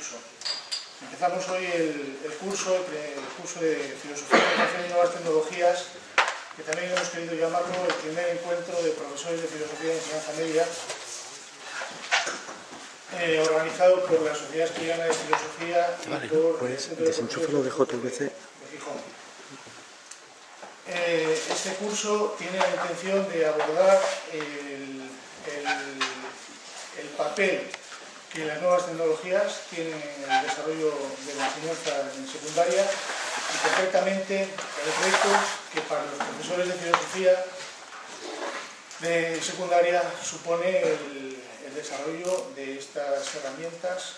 curso. Empezamos hoy el, curso, el, curso de Filosofía, Educación y Nuevas Tecnologías, que también hemos querido llamarlo el primer encuentro de profesores de Filosofía y Enseñanza Media, eh, organizado por la Sociedad Estudiana de Filosofía y por el Centro de, de JVC. Eh, este curso tiene la intención de abordar el, el, papel que las nuevas tecnologías tienen en el desarrollo de la enseñanza en secundaria y concretamente el reto que para los profesores de filosofía de secundaria supone el, desarrollo de estas herramientas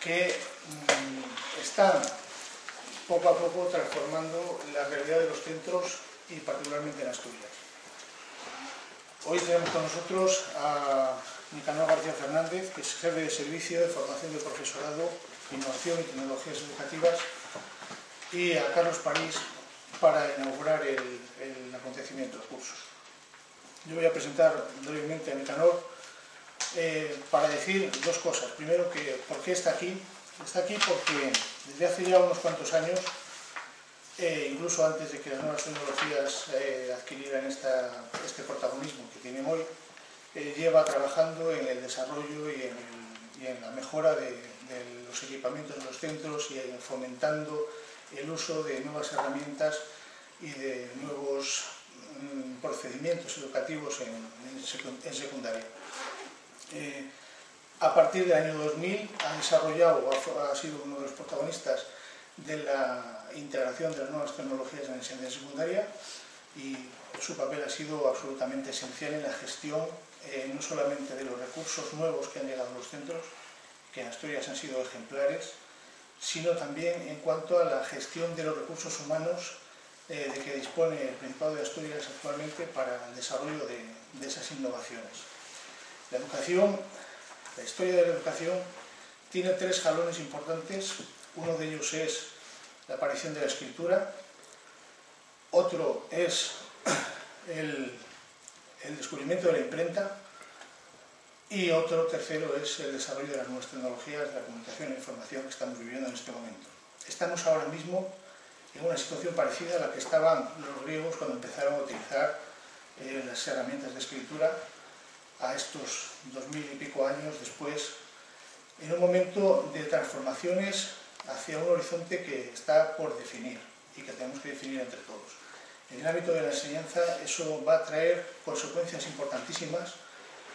que mm, están poco a poco transformando la realidad de los centros y particularmente en Asturias. Hoy tenemos con nosotros a Nicanor García Fernández, que es jefe de servicio de formación de profesorado, innovación y tecnologías educativas, y a Carlos París para inaugurar el, acontecimiento, de cursos. Yo voy a presentar brevemente a Nicanor eh, para decir dos cosas. Primero, que por qué está aquí Está aquí porque desde hace ya unos cuantos años, eh, incluso antes de que las nuevas tecnologías eh, adquirieran este protagonismo que tienen hoy, eh, lleva trabajando en el desarrollo y en, la mejora de, los equipamientos de los centros y fomentando el uso de nuevas herramientas y de nuevos mm, procedimientos educativos en, secundaria. A partir del año 2000 ha desarrollado, ha sido uno de los protagonistas de la integración de las nuevas tecnologías en la enseñanza secundaria y su papel ha sido absolutamente esencial en la gestión eh, no solamente de los recursos nuevos que han llegado a los centros, que en Asturias han sido ejemplares, sino también en cuanto a la gestión de los recursos humanos eh, de que dispone el Principado de Asturias actualmente para el desarrollo de, de esas innovaciones. La educación la historia de la educación tiene tres jalones importantes. Uno de ellos es la aparición de la escritura, otro es el, descubrimiento de la imprenta y otro tercero es el desarrollo de las nuevas tecnologías de la comunicación e información que estamos viviendo en este momento. Estamos ahora mismo en una situación parecida a la que estaban los griegos cuando empezaron a utilizar eh, las herramientas de escritura a estos dos mil y pico años después, en un momento de transformaciones hacia un horizonte que está por definir y que tenemos que definir entre todos. En el ámbito de la enseñanza eso va a traer consecuencias importantísimas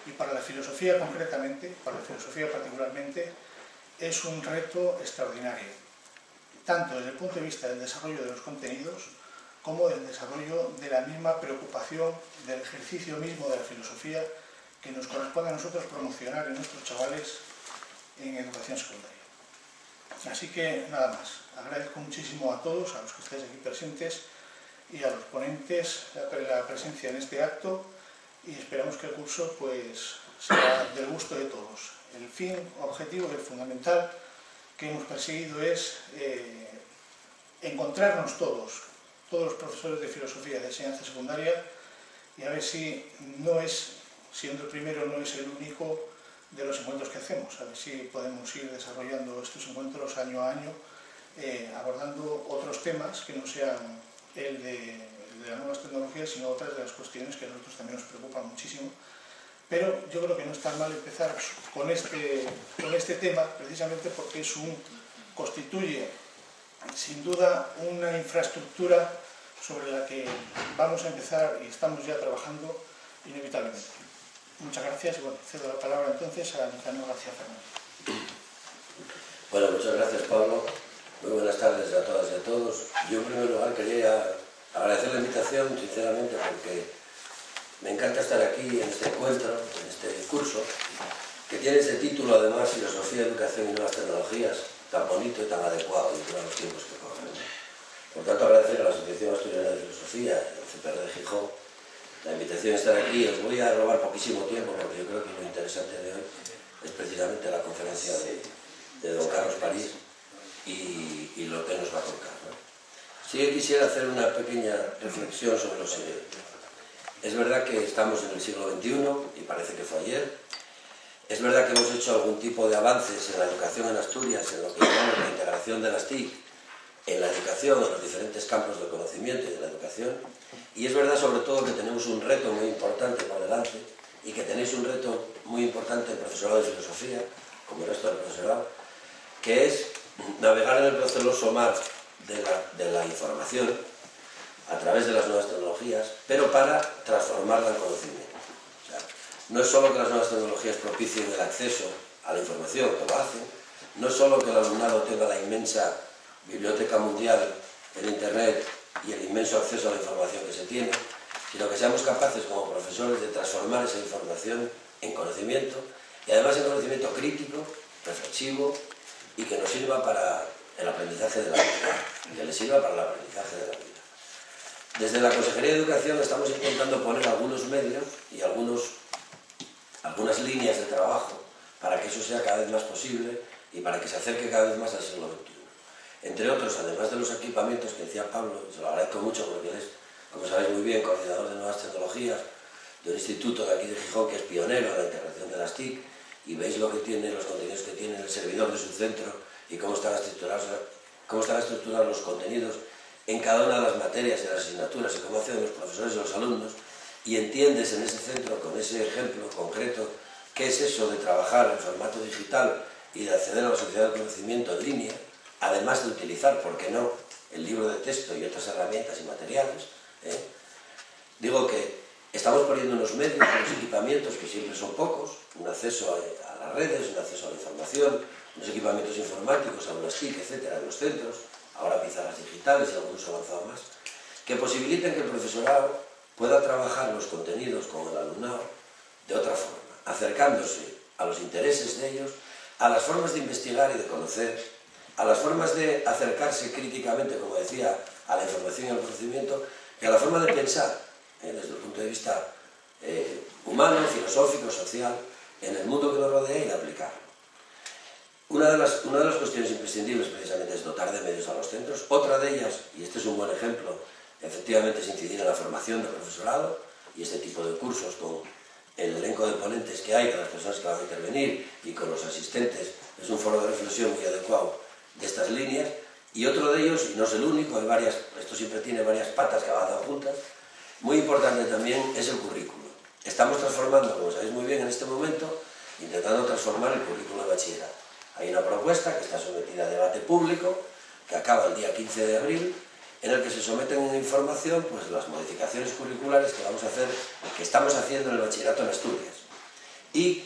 y para la filosofía concretamente, para la filosofía particularmente, es un reto extraordinario, tanto desde el punto de vista del desarrollo de los contenidos como del desarrollo de la misma preocupación del ejercicio mismo de la filosofía que nos corresponde a nosotros promocionar en nuestros chavales en educación secundaria. Así que nada más, agradezco muchísimo a todos, a los que estáis aquí presentes y a los ponentes la presencia en este acto y esperamos que el curso pues, sea del gusto de todos. El fin, objetivo y el fundamental que hemos perseguido es eh, encontrarnos todos, todos los profesores de filosofía de enseñanza secundaria y a ver si no es siendo el primero no es el único de los encuentros que hacemos. A ver si podemos ir desarrollando estos encuentros año a año, eh, abordando otros temas que no sean el de, las nuevas tecnologías, sino otras de las cuestiones que a nosotros también nos preocupan muchísimo. Pero yo creo que no está mal empezar con este, con este tema, precisamente porque es un, constituye sin duda una infraestructura sobre la que vamos a empezar y estamos ya trabajando inevitablemente. Muchas gracias bueno, cedo la palabra entonces a Nicanor García Fernández. Bueno, muchas gracias Pablo. Muy buenas tardes a todas y a todos. Yo en primer lugar quería agradecer la invitación, sinceramente, porque me encanta estar aquí en este encuentro, en este curso, que tiene ese título además Filosofía, Educación y Nuevas Tecnologías, tan bonito y tan adecuado dentro de los tiempos que corren. Por tanto, agradecer a la Asociación Asturiana de Filosofía, el CPR de Gijón, la invitación a estar aquí. Os voy a robar poquísimo tiempo porque yo creo que lo interesante de hoy es precisamente la conferencia de, de don Carlos París, y, lo que nos va a contar. Si Sí quisiera hacer una pequeña reflexión sobre lo siguiente. Es verdad que estamos en el siglo XXI y parece que fue ayer. Es verdad que hemos hecho algún tipo de avances en la educación en Asturias, en lo que llamamos la integración de las TIC, en la educación, en los diferentes campos del conocimiento y de la educación. Y es verdad sobre todo que tenemos un reto muy importante por delante y que tenéis un reto muy importante el profesorado de filosofía, como el resto del profesorado, que es navegar en el proceloso mar de la, información a través de las nuevas tecnologías, pero para transformarla en conocimiento. No es solo que las nuevas tecnologías propicien el acceso a la información, que lo hacen, no es solo que el alumnado tenga la inmensa biblioteca mundial, el Internet y el inmenso acceso a la información que se tiene, sino que seamos capaces como profesores de transformar esa información en conocimiento y además en conocimiento crítico, reflexivo y que nos sirva para el aprendizaje de la vida, que le sirva para el aprendizaje de la vida. Desde la Consejería de Educación estamos intentando poner algunos medios y algunos, algunas líneas de trabajo para que eso sea cada vez más posible y para que se acerque cada vez más al siglo XXI. Entre otros, además de los equipamientos que decía Pablo, se lo agradezco mucho porque él es, como sabéis muy bien, coordinador de nuevas tecnologías de un instituto de aquí de Gijón que es pionero en la integración de las TIC y veis lo que tiene, los contenidos que tiene el servidor de su centro y cómo están estructurados, cómo están estructurados los contenidos en cada una de las materias y las asignaturas y cómo hacen los profesores y los alumnos y entiendes en ese centro con ese ejemplo concreto qué es eso de trabajar en formato digital y de acceder a la sociedad del conocimiento en línea, además de utilizar, ¿por qué no?, el libro de texto y otras herramientas y materiales. ¿eh? Digo que estamos poniendo unos medios, unos equipamientos que siempre son pocos, un acceso a, las redes, un acceso a la información, unos equipamientos informáticos, a las TIC, etcétera, de los centros, ahora pizarras digitales y algunos avanzados más, que posibiliten que el profesorado pueda trabajar los contenidos con el alumnado de otra forma, acercándose a los intereses de ellos, a las formas de investigar y de conocer, a las formas de acercarse críticamente, como decía, a la información y al conocimiento, y a la forma de pensar, ¿eh? desde el punto de vista eh, humano, filosófico, social, en el mundo que nos rodea y de aplicar. Una de, las, una de las cuestiones imprescindibles precisamente es dotar de medios a los centros. Otra de ellas, y este es un buen ejemplo, efectivamente es incidir en la formación del profesorado y este tipo de cursos con el elenco de ponentes que hay, con las personas que van a intervenir y con los asistentes, es un foro de reflexión muy adecuado de estas líneas. Y otro de ellos, y no es el único, hay varias, esto siempre tiene varias patas que avanzan juntas, muy importante también es el currículo. Estamos transformando, como sabéis muy bien en este momento, intentando transformar el currículo de bachillerato. Hay una propuesta que está sometida a debate público, que acaba el día 15 de abril, en el que se someten en información pues, las modificaciones curriculares que vamos a hacer, que estamos haciendo en el bachillerato en Asturias. Y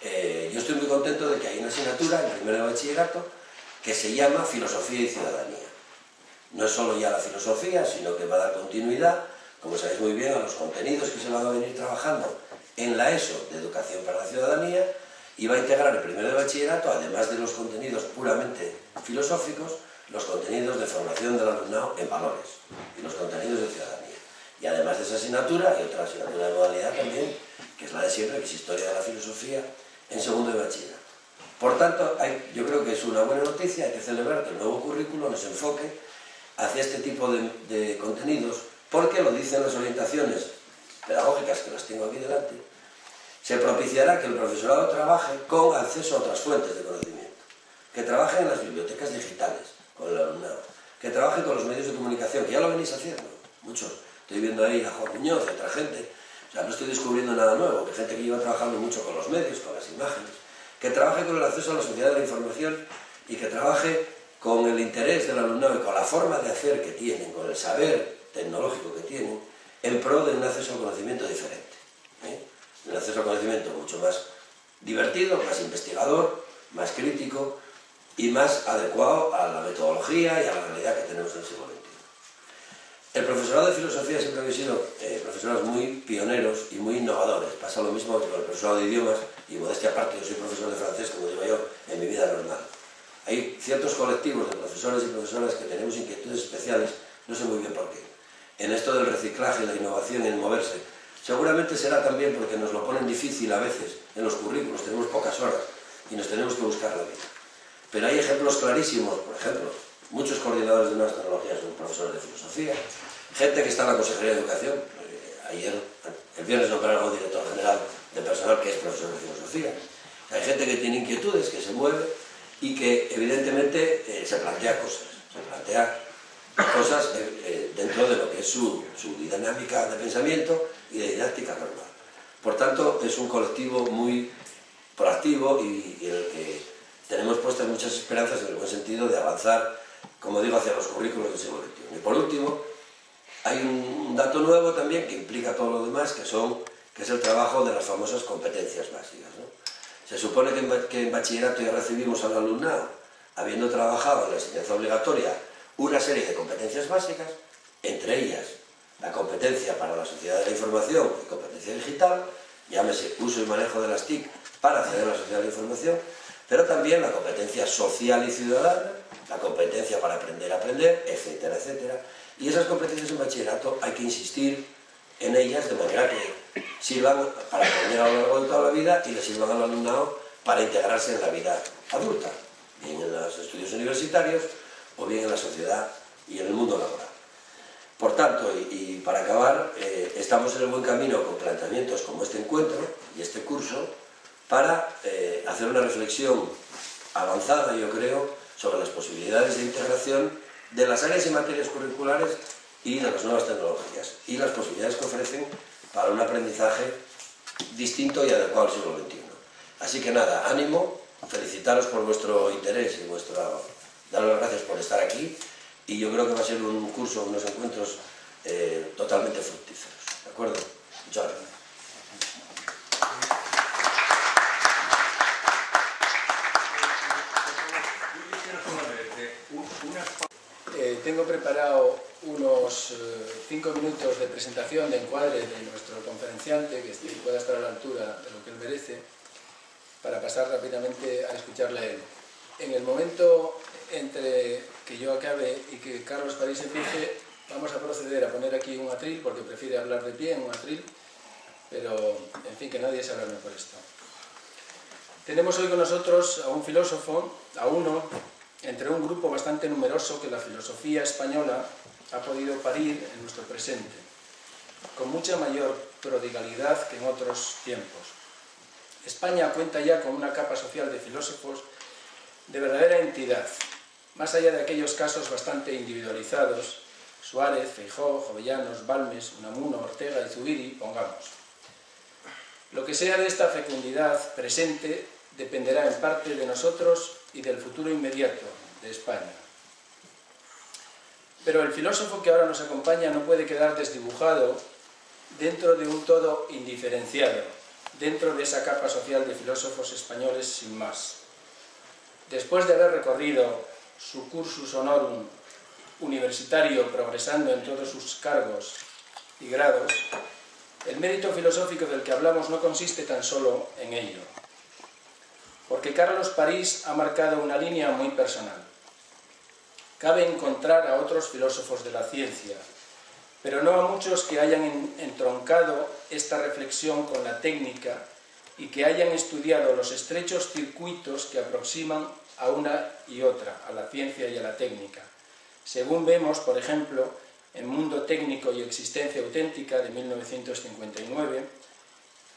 eh, yo estoy muy contento de que hay una asignatura, en primero de bachillerato, que se llama Filosofía y Ciudadanía. No es solo ya la filosofía, sino que va a dar continuidad, como sabéis muy bien, a los contenidos que se van a venir trabajando en la ESO de Educación para la Ciudadanía, y va a integrar el primero de bachillerato, además de los contenidos puramente filosóficos, los contenidos de formación del alumnado en valores y los contenidos de ciudadanía. Y además de esa asignatura, hay otra asignatura de modalidad también, que es la de siempre, que es Historia de la Filosofía, en segundo de bachillerato. Por tanto, yo creo que es una buena noticia, hay que celebrar que el nuevo currículo nos enfoque hacia este tipo de contenidos, porque lo dicen las orientaciones pedagógicas, que las tengo aquí delante, se propiciará que el profesorado trabaje con acceso a otras fuentes de conocimiento, que trabaje en las bibliotecas digitales con el alumnado, que trabaje con los medios de comunicación, que ya lo venís haciendo, muchos. Estoy viendo ahí a Juan Muñoz y otra gente, o sea, no estoy descubriendo nada nuevo, que gente que lleva trabajando mucho con los medios, con las imágenes, que trabaje con el acceso a la sociedad de la información y que trabaje con el interés del alumnado y con la forma de hacer que tienen, con el saber tecnológico que tienen, en pro de un acceso al conocimiento diferente. ¿eh? un acceso al conocimiento mucho más divertido, más investigador, más crítico y más adecuado a la metodología y a la realidad que tenemos en el siglo XXI. El profesorado de filosofía siempre ha sido eh, muy pioneros y muy innovadores. Pasa lo mismo con el profesorado de idiomas y modestia aparte, yo soy profesor de francés, como digo yo, en mi vida normal. Hay ciertos colectivos de profesores y profesoras que tenemos inquietudes especiales, no sé muy bien por qué. En esto del reciclaje, la innovación, en moverse, Seguramente será también porque nos lo ponen difícil a veces en los currículos, tenemos pocas horas y nos tenemos que buscar la vida. Pero hay ejemplos clarísimos, por ejemplo, muchos coordinadores de nuevas tecnologías son profesores de filosofía, gente que está en la Consejería de Educación, eh, ayer, el viernes nombraron un director general de personal que es profesor de filosofía, Hay gente que tiene inquietudes, que se mueve y que evidentemente eh, se plantea cosas, se plantea cosas eh, eh, dentro de lo que es su, su dinámica de pensamiento y de didáctica normal. Por tanto, es un colectivo muy proactivo y, y en el que tenemos puestas muchas esperanzas en el buen sentido de avanzar, como digo, hacia los currículos del siglo XXI. Y por último, hay un dato nuevo también que implica todo lo demás, que, son, que es el trabajo de las famosas competencias básicas. ¿no? Se supone que en, que en bachillerato ya recibimos al alumnado, habiendo trabajado en la enseñanza obligatoria, una serie de competencias básicas, entre ellas la competencia para la sociedad de la información y competencia digital, llámese uso y manejo de las TIC para acceder a la sociedad de la información, pero también la competencia social y ciudadana, la competencia para aprender a aprender, etcétera, etcétera. Y esas competencias en bachillerato hay que insistir en ellas de manera que sirvan para aprender a lo largo de toda la vida y le sirvan al alumnado para integrarse en la vida adulta, bien en los estudios universitarios o bien en la sociedad y en el mundo laboral. Por tanto, y, y para acabar, eh, estamos en el buen camino con planteamientos como este encuentro y este curso para eh, hacer una reflexión avanzada, yo creo, sobre las posibilidades de integración de las áreas y materias curriculares y de las nuevas tecnologías y las posibilidades que ofrecen para un aprendizaje distinto y adecuado al siglo XXI. Así que nada, ánimo, felicitaros por vuestro interés y vuestro... daros las gracias por estar aquí y yo creo que va a ser un curso, unos encuentros eh, totalmente fructíferos. ¿De acuerdo? Muchas gracias. Eh, tengo preparado unos eh, cinco minutos de presentación, de encuadre de nuestro conferenciante, que pueda estar a la altura de lo que él merece, para pasar rápidamente a escucharle a él. En el momento entre que yo acabe y que Carlos París empiece, vamos a proceder a poner aquí un atril, porque prefiere hablar de pie en un atril, pero en fin, que nadie se alarme por esto. Tenemos hoy con nosotros a un filósofo, a uno, entre un grupo bastante numeroso que la filosofía española ha podido parir en nuestro presente, con mucha mayor prodigalidad que en otros tiempos. España cuenta ya con una capa social de filósofos de verdadera entidad, más allá de aquellos casos bastante individualizados, Suárez, Feijó, Jovellanos, Balmes, Unamuno, Ortega y Zubiri, pongamos. Lo que sea de esta fecundidad presente dependerá en parte de nosotros y del futuro inmediato de España. Pero el filósofo que ahora nos acompaña no puede quedar desdibujado dentro de un todo indiferenciado, dentro de esa capa social de filósofos españoles sin más. Después de haber recorrido su cursus honorum universitario progresando en todos sus cargos y grados, el mérito filosófico del que hablamos no consiste tan solo en ello, porque Carlos París ha marcado una línea muy personal. Cabe encontrar a otros filósofos de la ciencia, pero no a muchos que hayan entroncado esta reflexión con la técnica y que hayan estudiado los estrechos circuitos que aproximan a una y otra, a la ciencia y a la técnica. Según vemos, por ejemplo, en Mundo Técnico y Existencia Auténtica de 1959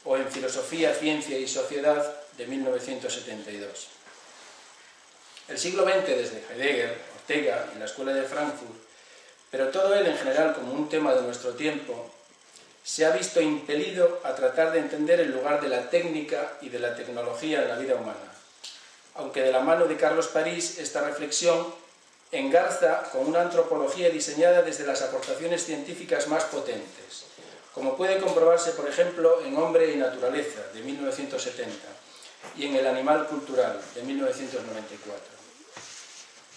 o en Filosofía, Ciencia y Sociedad de 1972. El siglo XX, desde Heidegger, Ortega y la Escuela de Frankfurt, pero todo él en general como un tema de nuestro tiempo, se ha visto impelido a tratar de entender el lugar de la técnica y de la tecnología en la vida humana. Aunque de la mano de Carlos París esta reflexión engarza con una antropología diseñada desde las aportaciones científicas más potentes, como puede comprobarse, por ejemplo, en Hombre y Naturaleza, de 1970, y en El animal cultural, de 1994.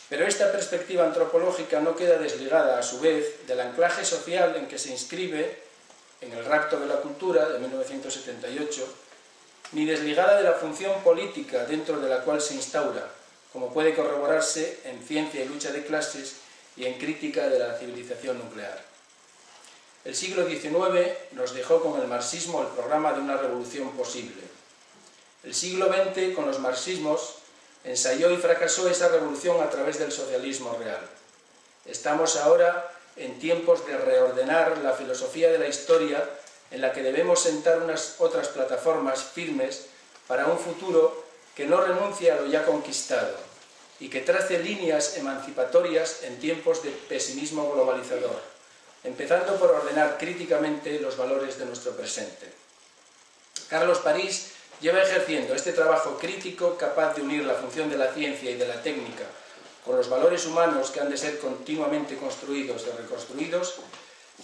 Pero esta perspectiva antropológica no queda desligada, a su vez, del anclaje social en que se inscribe en el Rapto de la Cultura, de 1978, ni desligada de la función política dentro de la cual se instaura, como puede corroborarse en Ciencia y lucha de clases y en Crítica de la civilización nuclear. El siglo XIX nos dejó con el marxismo el programa de una revolución posible. El siglo XX, con los marxismos, ensayó y fracasó esa revolución a través del socialismo real. Estamos ahora en tiempos de reordenar la filosofía de la historia en la que debemos sentar unas otras plataformas firmes para un futuro que no renuncie a lo ya conquistado y que trace líneas emancipatorias en tiempos de pesimismo globalizador, empezando por ordenar críticamente los valores de nuestro presente. Carlos París lleva ejerciendo este trabajo crítico capaz de unir la función de la ciencia y de la técnica con los valores humanos que han de ser continuamente construidos y reconstruidos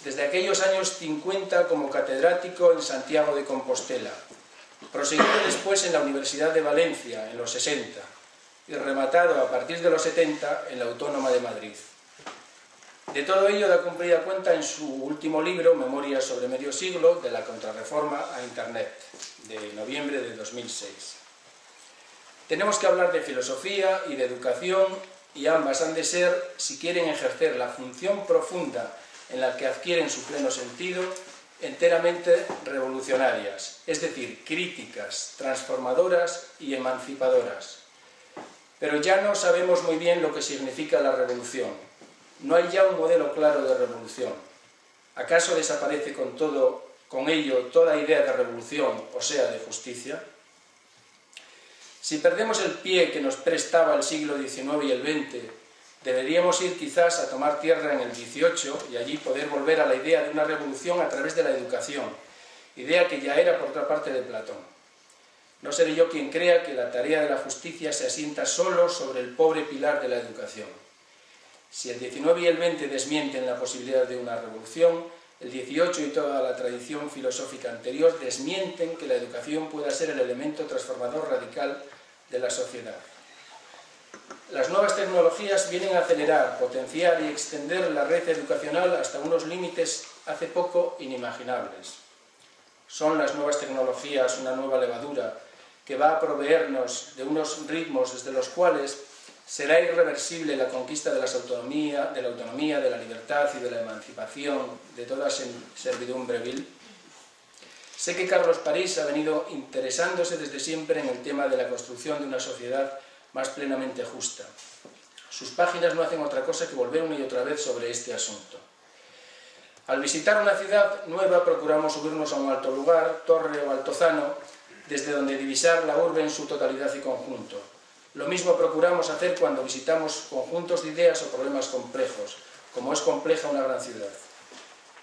desde aquellos años 50 como catedrático en Santiago de Compostela, proseguido después en la Universidad de Valencia en los 60 y rematado a partir de los 70 en la Autónoma de Madrid. De todo ello da cumplida cuenta en su último libro, Memorias sobre medio siglo, de la contrarreforma a Internet, de noviembre de 2006. Tenemos que hablar de filosofía y de educación y ambas han de ser, si quieren ejercer la función profunda en la que adquieren su pleno sentido, enteramente revolucionarias, es decir, críticas, transformadoras y emancipadoras. Pero ya no sabemos muy bien lo que significa la revolución. No hay ya un modelo claro de revolución. ¿Acaso desaparece con todo, con ello, toda idea de revolución, o sea, de justicia? Si perdemos el pie que nos prestaba el siglo XIX y el XX, deberíamos ir quizás a tomar tierra en el XVIII y allí poder volver a la idea de una revolución a través de la educación, idea que ya era por otra parte de Platón. No seré yo quien crea que la tarea de la justicia se asienta solo sobre el pobre pilar de la educación. Si el XIX y el XX desmienten la posibilidad de una revolución, el XVIII y toda la tradición filosófica anterior desmienten que la educación pueda ser el elemento transformador radical de la sociedad. Las nuevas tecnologías vienen a acelerar, potenciar y extender la red educacional hasta unos límites hace poco inimaginables. Son las nuevas tecnologías una nueva levadura que va a proveernos de unos ritmos desde los cuales será irreversible la conquista de, las autonomía, de la autonomía, de la libertad y de la emancipación de toda servidumbre vil. Sé que Carlos París ha venido interesándose desde siempre en el tema de la construcción de una sociedad más plenamente justa. Sus páginas no hacen otra cosa que volver una y otra vez sobre este asunto. Al visitar una ciudad nueva procuramos subirnos a un alto lugar, torre o altozano, desde donde divisar la urbe en su totalidad y conjunto. Lo mismo procuramos hacer cuando visitamos conjuntos de ideas o problemas complejos, como es compleja una gran ciudad.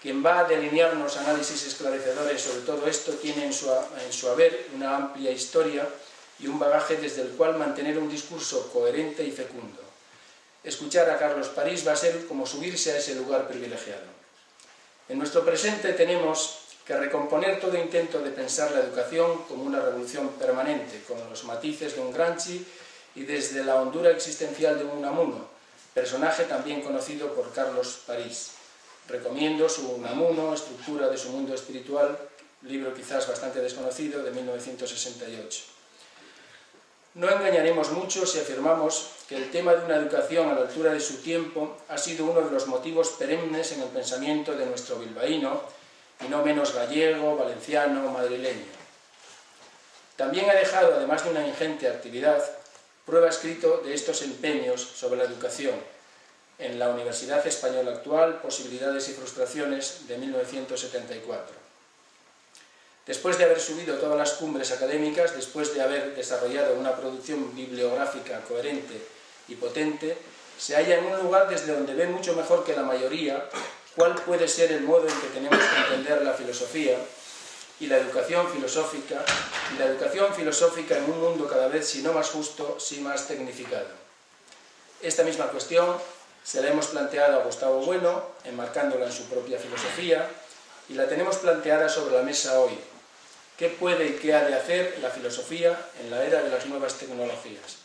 Quien va a delinearnos análisis esclarecedores sobre todo esto tiene en su, en su haber una amplia historia y un bagaje desde el cual mantener un discurso coherente y fecundo. Escuchar a Carlos París va a ser como subirse a ese lugar privilegiado. En nuestro presente tenemos que recomponer todo intento de pensar la educación como una revolución permanente, con los matices de un Gramsci y desde la hondura existencial de un Unamuno, personaje también conocido por Carlos París. Recomiendo su Unamuno, Estructura de su mundo espiritual, libro quizás bastante desconocido de 1968. No engañaremos mucho si afirmamos que el tema de una educación a la altura de su tiempo ha sido uno de los motivos perennes en el pensamiento de nuestro bilbaíno, y no menos gallego, valenciano, madrileño. También ha dejado, además de una ingente actividad, prueba escrito de estos empeños sobre la educación en la Universidad Española Actual, Posibilidades y Frustraciones, de 1974. Después de haber subido todas las cumbres académicas, después de haber desarrollado una producción bibliográfica coherente y potente, se halla en un lugar desde donde ve mucho mejor que la mayoría cuál puede ser el modo en que tenemos que entender la filosofía y la educación filosófica, y la educación filosófica en un mundo cada vez, si no más justo, si más tecnificado. Esta misma cuestión se la hemos planteado a Gustavo Bueno, enmarcándola en su propia filosofía, y la tenemos planteada sobre la mesa hoy, qué puede y qué ha de hacer la filosofía en la era de las nuevas tecnologías.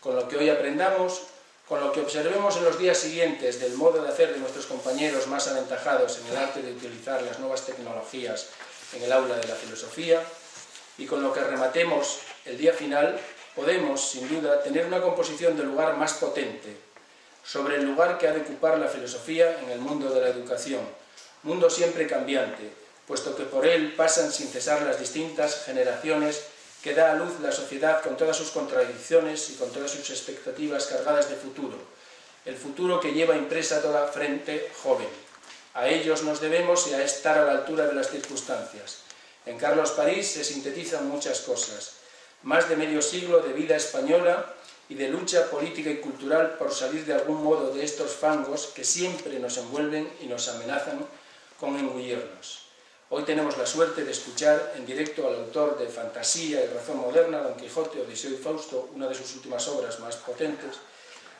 Con lo que hoy aprendamos, con lo que observemos en los días siguientes del modo de hacer de nuestros compañeros más aventajados en el arte de utilizar las nuevas tecnologías en el aula de la filosofía, y con lo que rematemos el día final, podemos, sin duda, tener una composición de lugar más potente sobre el lugar que ha de ocupar la filosofía en el mundo de la educación, mundo siempre cambiante, puesto que por él pasan sin cesar las distintas generaciones que da a luz la sociedad con todas sus contradicciones y con todas sus expectativas cargadas de futuro, el futuro que lleva impresa toda frente joven. A ellos nos debemos y a estar a la altura de las circunstancias. En Carlos París se sintetizan muchas cosas. más de medio siglo de vida española y de lucha política y cultural por salir de algún modo de estos fangos que siempre nos envuelven y nos amenazan con engullirnos. Hoy tenemos la suerte de escuchar en directo al autor de Fantasía y Razón Moderna, Don Quijote, Odiseo y Fausto, una de sus últimas obras más potentes.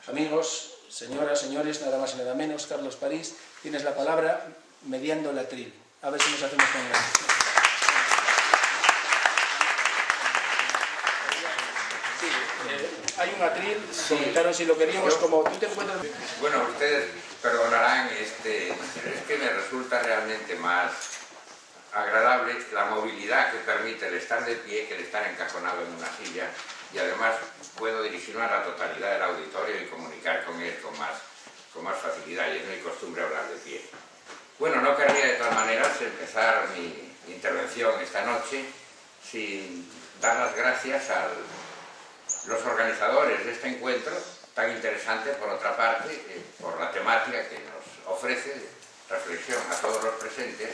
Amigos, señoras, señores, nada más y nada menos, Carlos París, tienes la palabra mediando el atril. A ver si nos hacemos con él. hay un atril, comentaron si lo queríamos como tú te encuentras... Bueno, ustedes perdonarán, este, es que me resulta realmente más agradable la movilidad que permite el estar de pie que el estar encajonado en una silla y además puedo dirigirme a la totalidad del auditorio y comunicar con él con más, con más facilidad y es mi costumbre hablar de pie. Bueno, no querría de todas maneras empezar mi intervención esta noche sin dar las gracias al los organizadores de este encuentro, tan interesante por otra parte, eh, por la temática que nos ofrece, reflexión a todos los presentes,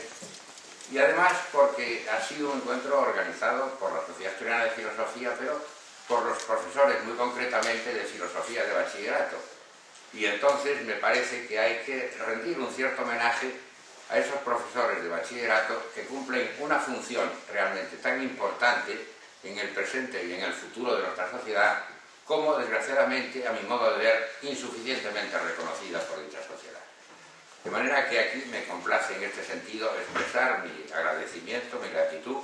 y además porque ha sido un encuentro organizado por la Sociedad Asturiana de Filosofía, pero por los profesores, muy concretamente de Filosofía de Bachillerato. Y entonces me parece que hay que rendir un cierto homenaje a esos profesores de bachillerato que cumplen una función realmente tan importante en el presente y en el futuro de nuestra sociedad, como desgraciadamente, a mi modo de ver, insuficientemente reconocida por dicha sociedad. De manera que aquí me complace en este sentido expresar mi agradecimiento, mi gratitud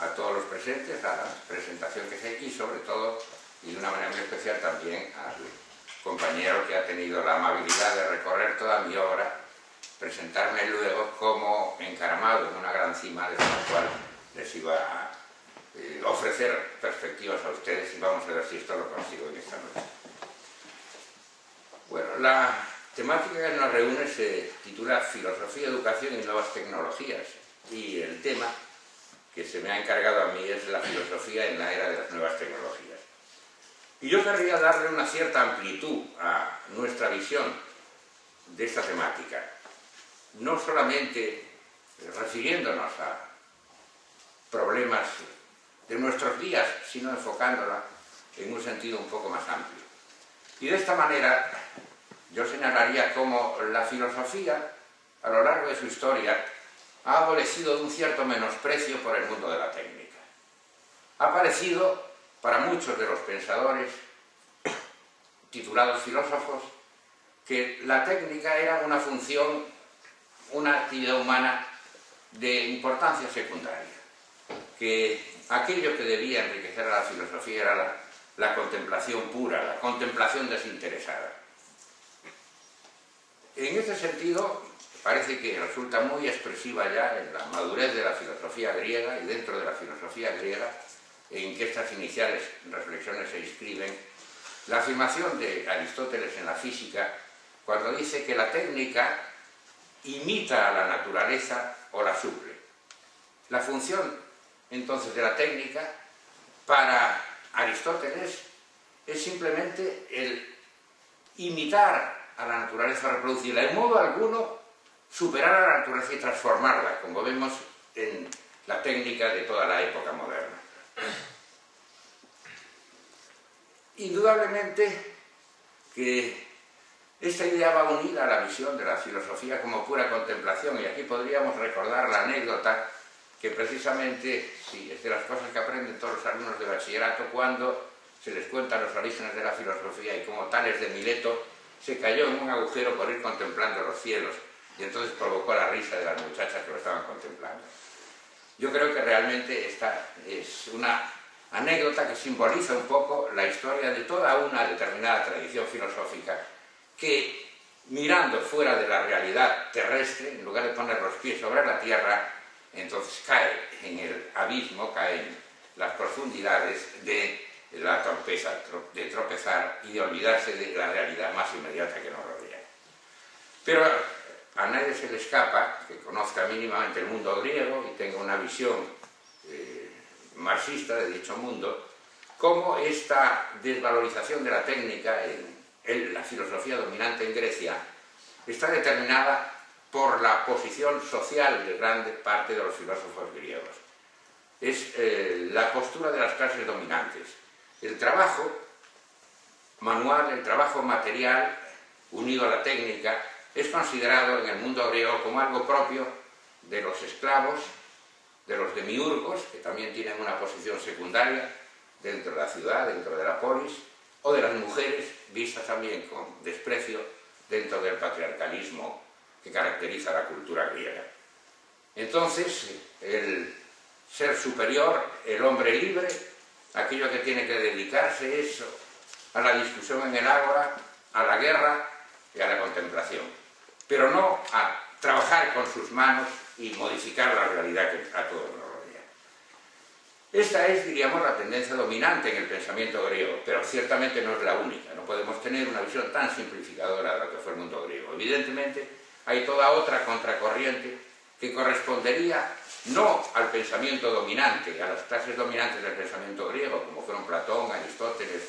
a todos los presentes, a la presentación que se y sobre todo, y de una manera muy especial también al compañero que ha tenido la amabilidad de recorrer toda mi obra, presentarme luego como encaramado en una gran cima de la cual les iba a eh, ofrecer perspectivas a ustedes y vamos a ver si esto lo consigo en esta noche. Bueno, la temática que nos reúne se titula Filosofía, Educación y Nuevas Tecnologías y el tema que se me ha encargado a mí es la filosofía en la era de las nuevas tecnologías. Y yo querría darle una cierta amplitud a nuestra visión de esta temática, no solamente refiriéndonos a problemas de nuestros días, sino enfocándola en un sentido un poco más amplio. Y de esta manera yo señalaría cómo la filosofía, a lo largo de su historia, ha adolecido de un cierto menosprecio por el mundo de la técnica. Ha parecido, para muchos de los pensadores titulados filósofos, que la técnica era una función, una actividad humana de importancia secundaria, que aquello que debía enriquecer a la filosofía era la, contemplación pura, la contemplación desinteresada. En este sentido, parece que resulta muy expresiva ya en la madurez de la filosofía griega y dentro de la filosofía griega, en que estas iniciales reflexiones se inscriben, la afirmación de Aristóteles en la física, cuando dice que la técnica imita a la naturaleza o la suple. La función entonces de la técnica para Aristóteles es simplemente el imitar a la naturaleza, reproducirla, en modo alguno superar a la naturaleza y transformarla, como vemos en la técnica de toda la época moderna. Indudablemente que esta idea va unida a la visión de la filosofía como pura contemplación, y aquí podríamos recordar la anécdota que precisamente, sí, es de las cosas que aprenden todos los alumnos de bachillerato cuando se les cuentan los orígenes de la filosofía y como Tales de Mileto se cayó en un agujero por ir contemplando los cielos y entonces provocó la risa de las muchachas que lo estaban contemplando. Yo creo que realmente esta es una anécdota que simboliza un poco la historia de toda una determinada tradición filosófica que mirando fuera de la realidad terrestre, en lugar de poner los pies sobre la tierra, entonces cae en el abismo, cae en las profundidades de la torpeza, de tropezar y de olvidarse de la realidad más inmediata que nos rodea. Pero a nadie se le escapa que conozca mínimamente el mundo griego y tenga una visión eh, marxista de dicho mundo, cómo esta desvalorización de la técnica en la filosofía dominante en Grecia está determinada por la posición social de grande parte de los filósofos griegos. es eh, la postura de las clases dominantes. El trabajo manual, el trabajo material, unido a la técnica, es considerado en el mundo griego como algo propio de los esclavos, de los demiurgos, que también tienen una posición secundaria dentro de la ciudad, dentro de la polis, o de las mujeres, vistas también con desprecio dentro del patriarcalismo que caracteriza la cultura griega. Entonces, el ser superior, el hombre libre, aquello que tiene que dedicarse es a la discusión en el ágora, a la guerra y a la contemplación, pero no a trabajar con sus manos y modificar la realidad que a todos nos rodea. Esta es, diríamos, la tendencia dominante en el pensamiento griego, pero ciertamente no es la única. No podemos tener una visión tan simplificadora de lo que fue el mundo griego. Evidentemente, hay toda otra contracorriente que correspondería no al pensamiento dominante, a las clases dominantes del pensamiento griego, como fueron Platón, Aristóteles,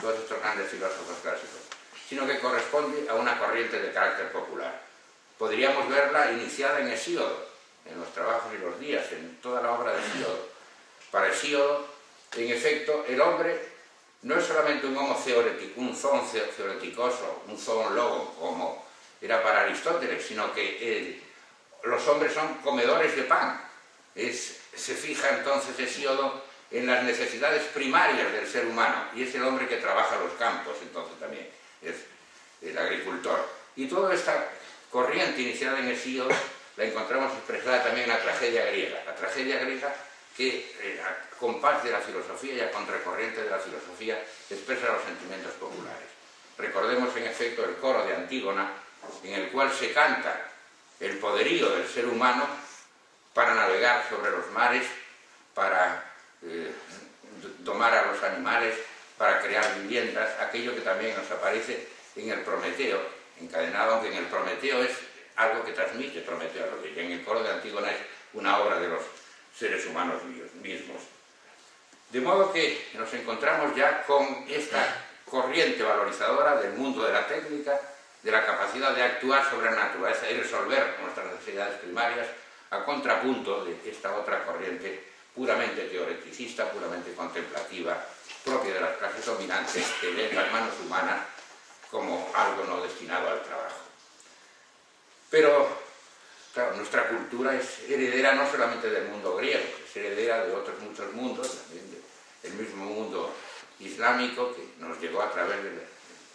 todos estos grandes filósofos clásicos, sino que corresponde a una corriente de carácter popular. Podríamos verla iniciada en Hesíodo, en los trabajos y los días, en toda la obra de Hesíodo. Para Hesíodo, en efecto, el hombre no es solamente un homo teórico, un zon teoreticoso, un zon logo, como era para Aristóteles, sino que los hombres son comedores de pan. Se fija entonces Hesíodo en las necesidades primarias del ser humano, y es el hombre que trabaja los campos, entonces también, es el agricultor. Y toda esta corriente iniciada en Hesíodo la encontramos expresada también en la tragedia griega, la tragedia griega que eh, a compás de la filosofía y a contracorriente de la filosofía expresa los sentimientos populares. Recordemos en efecto el coro de Antígona, en el cual se canta el poderío del ser humano para navegar sobre los mares, para eh, domar a los animales, para crear viviendas, aquello que también nos aparece en el Prometeo, encadenado, aunque en el Prometeo es algo que transmite Prometeo a los en el coro de Antígona es una obra de los seres humanos mismos. De modo que nos encontramos ya con esta corriente valorizadora del mundo de la técnica, de la capacidad de actuar sobre la naturaleza y resolver nuestras necesidades primarias, a contrapunto de esta otra corriente puramente teoreticista, puramente contemplativa, propia de las clases dominantes que ven las manos humanas como algo no destinado al trabajo. Pero, claro, nuestra cultura es heredera no solamente del mundo griego, es heredera de otros muchos mundos, también del mismo mundo islámico que nos llegó a través de,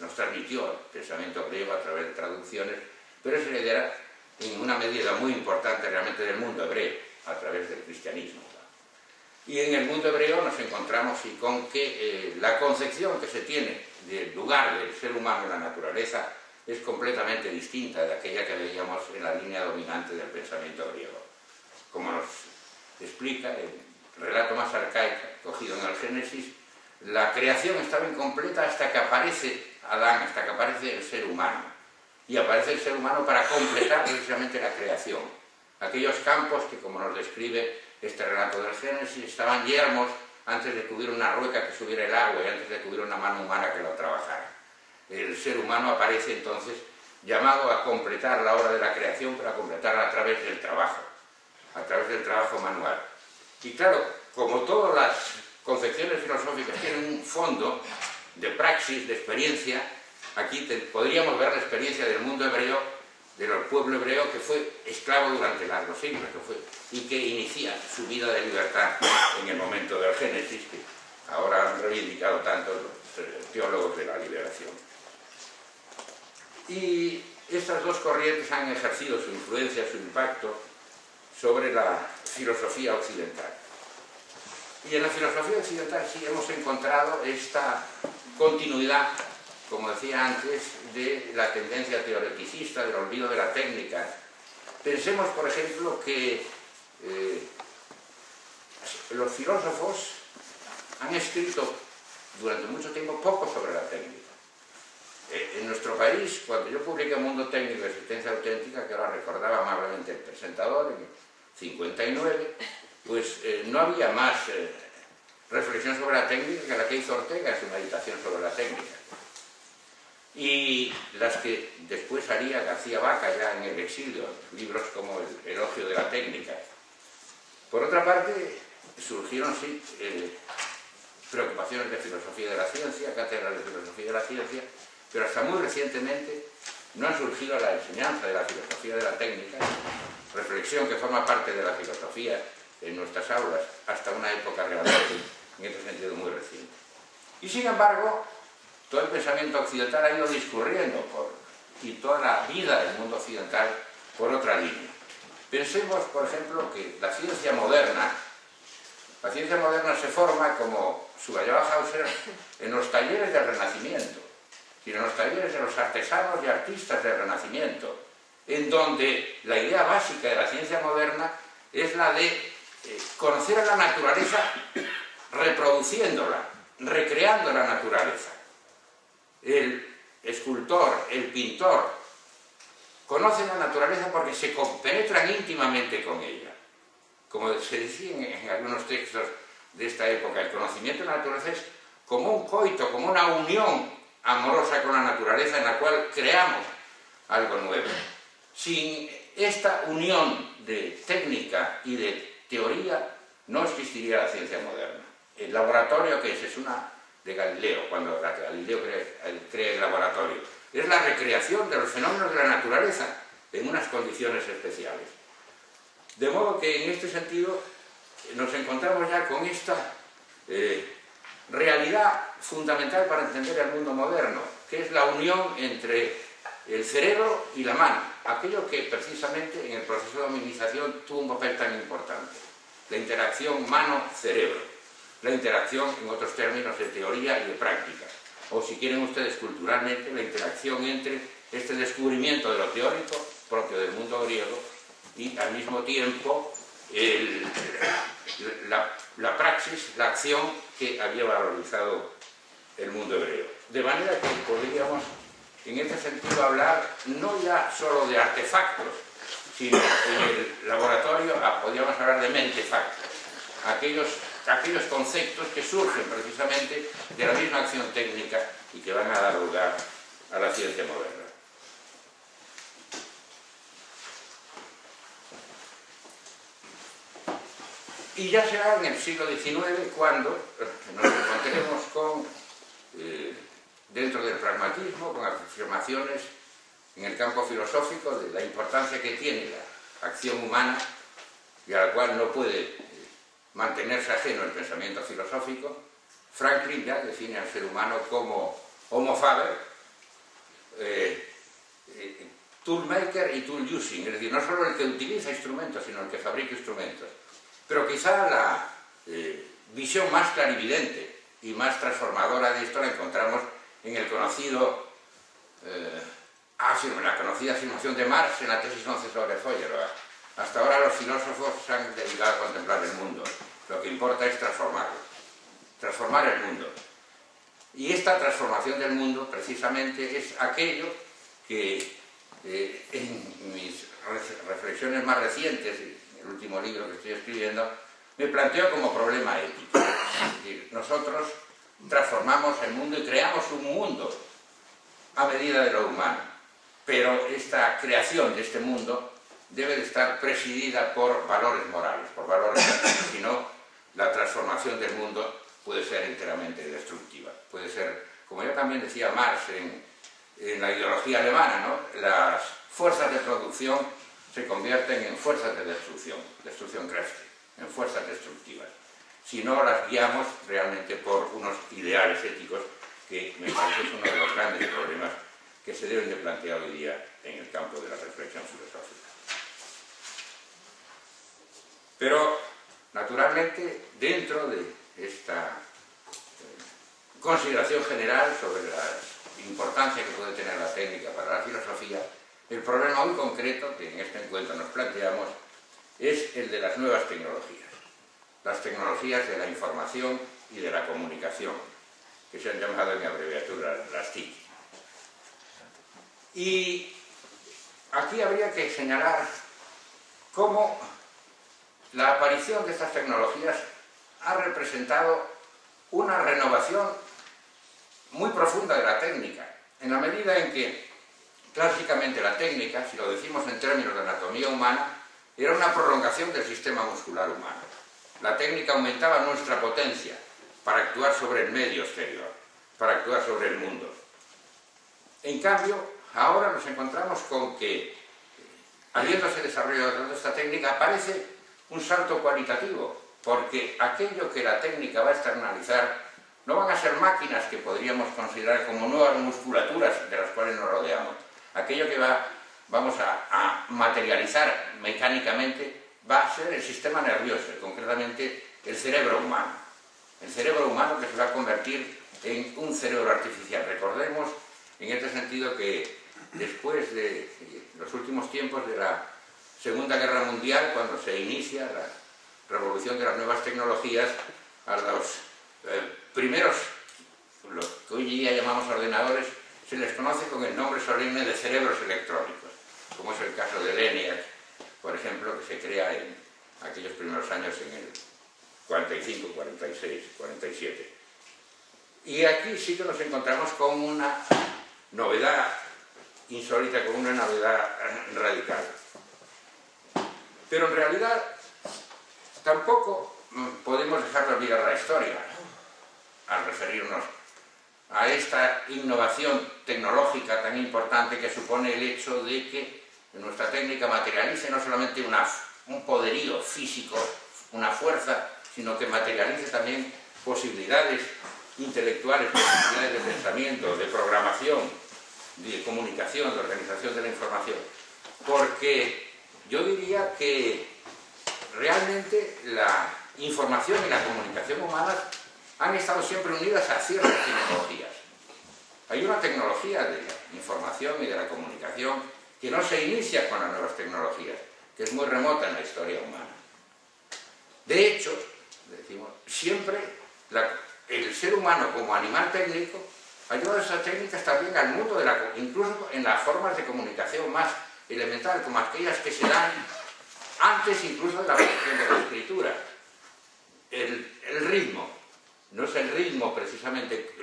nos transmitió el pensamiento griego a través de traducciones, pero es heredera en una medida muy importante realmente del mundo hebreo, a través del cristianismo. Y en el mundo hebreo nos encontramos y con que eh, la concepción que se tiene del lugar del ser humano en la naturaleza es completamente distinta de aquella que veíamos en la línea dominante del pensamiento griego. Como nos explica el relato más arcaico cogido en el Génesis, la creación estaba incompleta hasta que aparece Adán, hasta que aparece el ser humano. Y aparece el ser humano para completar precisamente la creación. Aquellos campos que, como nos describe este relato del Génesis, estaban yermos antes de que hubiera una rueca que subiera el agua y antes de que hubiera una mano humana que lo trabajara el ser humano aparece entonces llamado a completar la obra de la creación, pero a completarla a través del trabajo, a través del trabajo manual. Y claro, como todas las concepciones filosóficas tienen un fondo de praxis, de experiencia, aquí podríamos ver la experiencia del mundo hebreo, del pueblo hebreo que fue esclavo durante largos siglos y que inicia su vida de libertad en el momento del Génesis, que ahora han reivindicado tanto los teólogos de la liberación. Y estas dos corrientes han ejercido su influencia, su impacto sobre la filosofía occidental. Y en la filosofía occidental sí hemos encontrado esta continuidad, como decía antes, de la tendencia teoreticista, del olvido de la técnica. Pensemos, por ejemplo, que eh, los filósofos han escrito durante mucho tiempo poco sobre la técnica. Eh, en nuestro país, cuando yo publiqué Mundo Técnico de Existencia Auténtica, que ahora recordaba amablemente el presentador, en 59, pues eh, no había más eh, reflexión sobre la técnica que la que hizo Ortega en su meditación sobre la técnica. Y las que después haría García Vaca ya en el exilio, libros como El elogio de la técnica. Por otra parte, surgieron sí eh, preocupaciones de filosofía de la ciencia, cátedras de filosofía de la ciencia, pero hasta muy recientemente no ha surgido la enseñanza de la filosofía de la técnica, reflexión que forma parte de la filosofía en nuestras aulas hasta una época realmente, en este sentido, muy reciente. Y sin embargo, todo el pensamiento occidental ha ido discurriendo por, y toda la vida del mundo occidental por otra línea. Pensemos, por ejemplo, que la ciencia moderna, la ciencia moderna se forma, como subrayaba Hauser, en los talleres del Renacimiento, y en los talleres de los artesanos y artistas del Renacimiento, en donde la idea básica de la ciencia moderna es la de eh, conocer a la naturaleza reproduciéndola, recreando la naturaleza. El escultor, el pintor, conocen la naturaleza porque se compenetran íntimamente con ella. Como se decía en, algunos textos de esta época, el conocimiento de la naturaleza es como un coito, como una unión amorosa con la naturaleza en la cual creamos algo nuevo. Sin esta unión de técnica y de teoría no existiría la ciencia moderna. El laboratorio que es, es una de Galileo, cuando Galileo crea, el laboratorio, es la recreación de los fenómenos de la naturaleza en unas condiciones especiales. De modo que en este sentido nos encontramos ya con esta eh, realidad fundamental para entender el mundo moderno, que es la unión entre el cerebro y la mano, aquello que precisamente en el proceso de hominización tuvo un papel tan importante, la interacción mano-cerebro, la interacción, en otros términos, de teoría y de práctica, o si quieren ustedes culturalmente, la interacción entre este descubrimiento de lo teórico propio del mundo griego y al mismo tiempo la, la praxis, la acción que había valorizado el mundo hebreo. De manera que podríamos en este sentido hablar no ya solo de artefactos, sino en el laboratorio ah, podríamos hablar de mentefactos, aquellos, aquellos conceptos que surgen precisamente de la misma acción técnica y que van a dar lugar a la ciencia moderna. Y ya será en el siglo XIX cuando nos encontremos con eh, dentro del pragmatismo, con afirmaciones en el campo filosófico de la importancia que tiene la acción humana y a la cual no puede eh, mantenerse ajeno el pensamiento filosófico, Franklin ya define al ser humano como homo faber, eh, toolmaker y tool using, es decir, no solo el que utiliza instrumentos, sino el que fabrica instrumentos. Pero quizá la visión más clarividente y más transformadora de esto la encontramos en el conocido, eh, la conocida afirmación de Marx en la tesis 11 sobre Feuerbach. Hasta ahora los filósofos se han dedicado a contemplar el mundo. Lo que importa es transformarlo, transformar el mundo. Y esta transformación del mundo precisamente es aquello que eh, en mis reflexiones más recientes, el último libro que estoy escribiendo, me planteo como problema ético. Es decir, nosotros transformamos el mundo y creamos un mundo a medida de lo humano. Pero esta creación de este mundo debe de estar presidida por valores morales, por valores si no, la transformación del mundo puede ser enteramente destructiva. Puede ser, como ya también decía Marx en, en la ideología alemana, ¿no? las fuerzas de producción se convierten en fuerzas de destrucción, destrucción crece, en fuerzas destructivas si no las guiamos realmente por unos ideales éticos que me parece es uno de los grandes problemas que se deben de plantear hoy día en el campo de la reflexión filosófica. Pero, naturalmente, dentro de esta eh, consideración general sobre la importancia que puede tener la técnica para la filosofía, el problema muy concreto que en este encuentro nos planteamos es el de las nuevas tecnologías las tecnologías de la información y de la comunicación, que se han llamado en abreviatura las TIC. Y aquí habría que señalar cómo la aparición de estas tecnologías ha representado una renovación muy profunda de la técnica, en la medida en que clásicamente la técnica, si lo decimos en términos de anatomía humana, era una prolongación del sistema muscular humano La técnica aumentaba nuestra potencia para actuar sobre el medio exterior, para actuar sobre el mundo. En cambio, ahora nos encontramos con que, habiéndose desarrollado esta técnica, aparece un salto cualitativo, porque aquello que la técnica va a externalizar no van a ser máquinas que podríamos considerar como nuevas musculaturas de las cuales nos rodeamos. Aquello que va, vamos a, a materializar mecánicamente va a ser el sistema nervioso, concretamente el cerebro humano. El cerebro humano que se va a convertir en un cerebro artificial. Recordemos en este sentido que después de los últimos tiempos de la Segunda Guerra Mundial, cuando se inicia la revolución de las nuevas tecnologías, a los eh, primeros, los que hoy día llamamos ordenadores, se les conoce con el nombre solemne de cerebros electrónicos, como es el caso de ENIAC, por ejemplo, que se crea en aquellos primeros años en el 45, 46, 47. Y aquí sí que nos encontramos con una novedad insólita, con una novedad radical. Pero en realidad tampoco podemos dejar de olvidar la historia al referirnos a esta innovación tecnológica tan importante que supone el hecho de que nuestra técnica materialice no solamente un poderío físico, una fuerza, sino que materialice también posibilidades intelectuales, posibilidades de pensamiento, de programación, de comunicación, de organización de la información. Porque yo diría que realmente la información y la comunicación humanas han estado siempre unidas a ciertas tecnologías. Hay una tecnología de la información y de la comunicación que no se inicia con las nuevas tecnologías, que es muy remota en la historia humana. De hecho, decimos, siempre el ser humano como animal técnico ha llevado esas técnicas también al mundo, de la, incluso en las formas de comunicación más elementales, como aquellas que se dan antes incluso de la función de la escritura. el ritmo, no es el ritmo precisamente,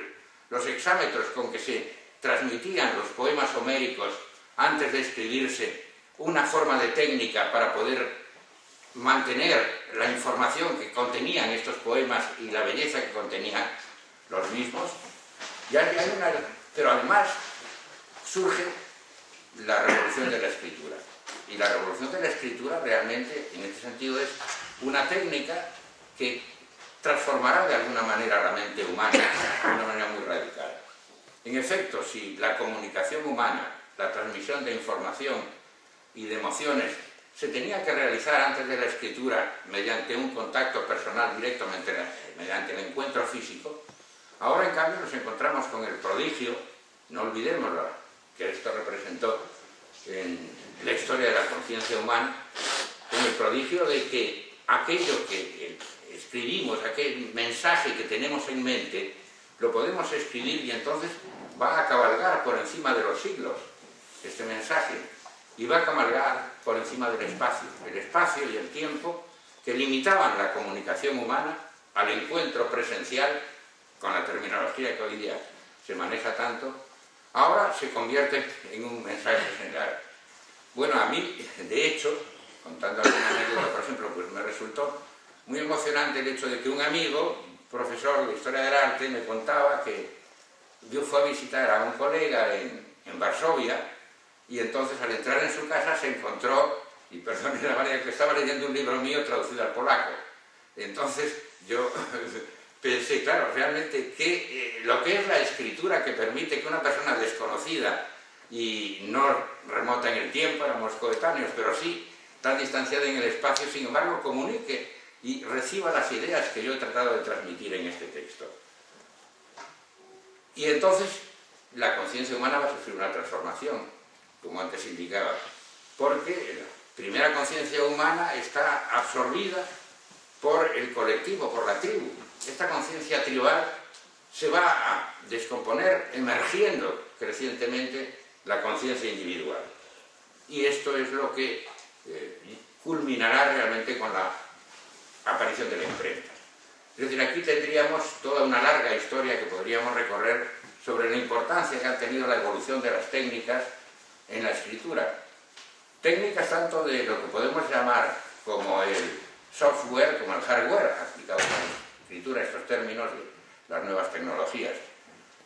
los exámetros con que se transmitían los poemas homéricos antes de escribirse, una forma de técnica para poder mantener la información que contenían estos poemas y la belleza que contenían los mismos, hay una, pero además surge la revolución de la escritura. Y la revolución de la escritura realmente, en este sentido, es una técnica que transformará de alguna manera la mente humana, de una manera muy radical. En efecto, si la comunicación humana, la transmisión de información y de emociones se tenía que realizar antes de la escritura mediante un contacto personal directo, mediante el encuentro físico, ahora en cambio nos encontramos con el prodigio, no olvidemos que esto representó en la historia de la conciencia humana, con el prodigio de que aquello que escribimos, aquel mensaje que tenemos en mente, lo podemos escribir y entonces va a cabalgar por encima de los siglos este mensaje y va a cabalgar por encima del espacio, el espacio y el tiempo que limitaban la comunicación humana al encuentro presencial con la terminología que hoy día se maneja tanto, ahora se convierte en un mensaje general. Bueno, a mí, de hecho, contando alguna anécdota, por ejemplo, pues me resultó muy emocionante el hecho de que un amigo, profesor de Historia del Arte, me contaba que yo fue a visitar a un colega en, en Varsovia y entonces al entrar en su casa se encontró, y perdone la manera que estaba leyendo un libro mío traducido al polaco. Entonces yo pensé, claro, realmente que, eh, lo que es la escritura que permite que una persona desconocida y no remota en el tiempo, éramos coetáneos, pero sí tan distanciada en el espacio, sin embargo, comunique y reciba las ideas que yo he tratado de transmitir en este texto. Y entonces la conciencia humana va a sufrir una transformación, como antes indicaba, porque la primera conciencia humana está absorbida por el colectivo, por la tribu. Esta conciencia tribal se va a descomponer emergiendo crecientemente la conciencia individual. Y esto es lo que eh, culminará realmente con la aparición de la imprenta. Es decir, aquí tendríamos toda una larga historia que podríamos recorrer sobre la importancia que ha tenido la evolución de las técnicas en la escritura. Técnicas tanto de lo que podemos llamar como el software como el hardware, aplicado a la escritura, estos términos de las nuevas tecnologías.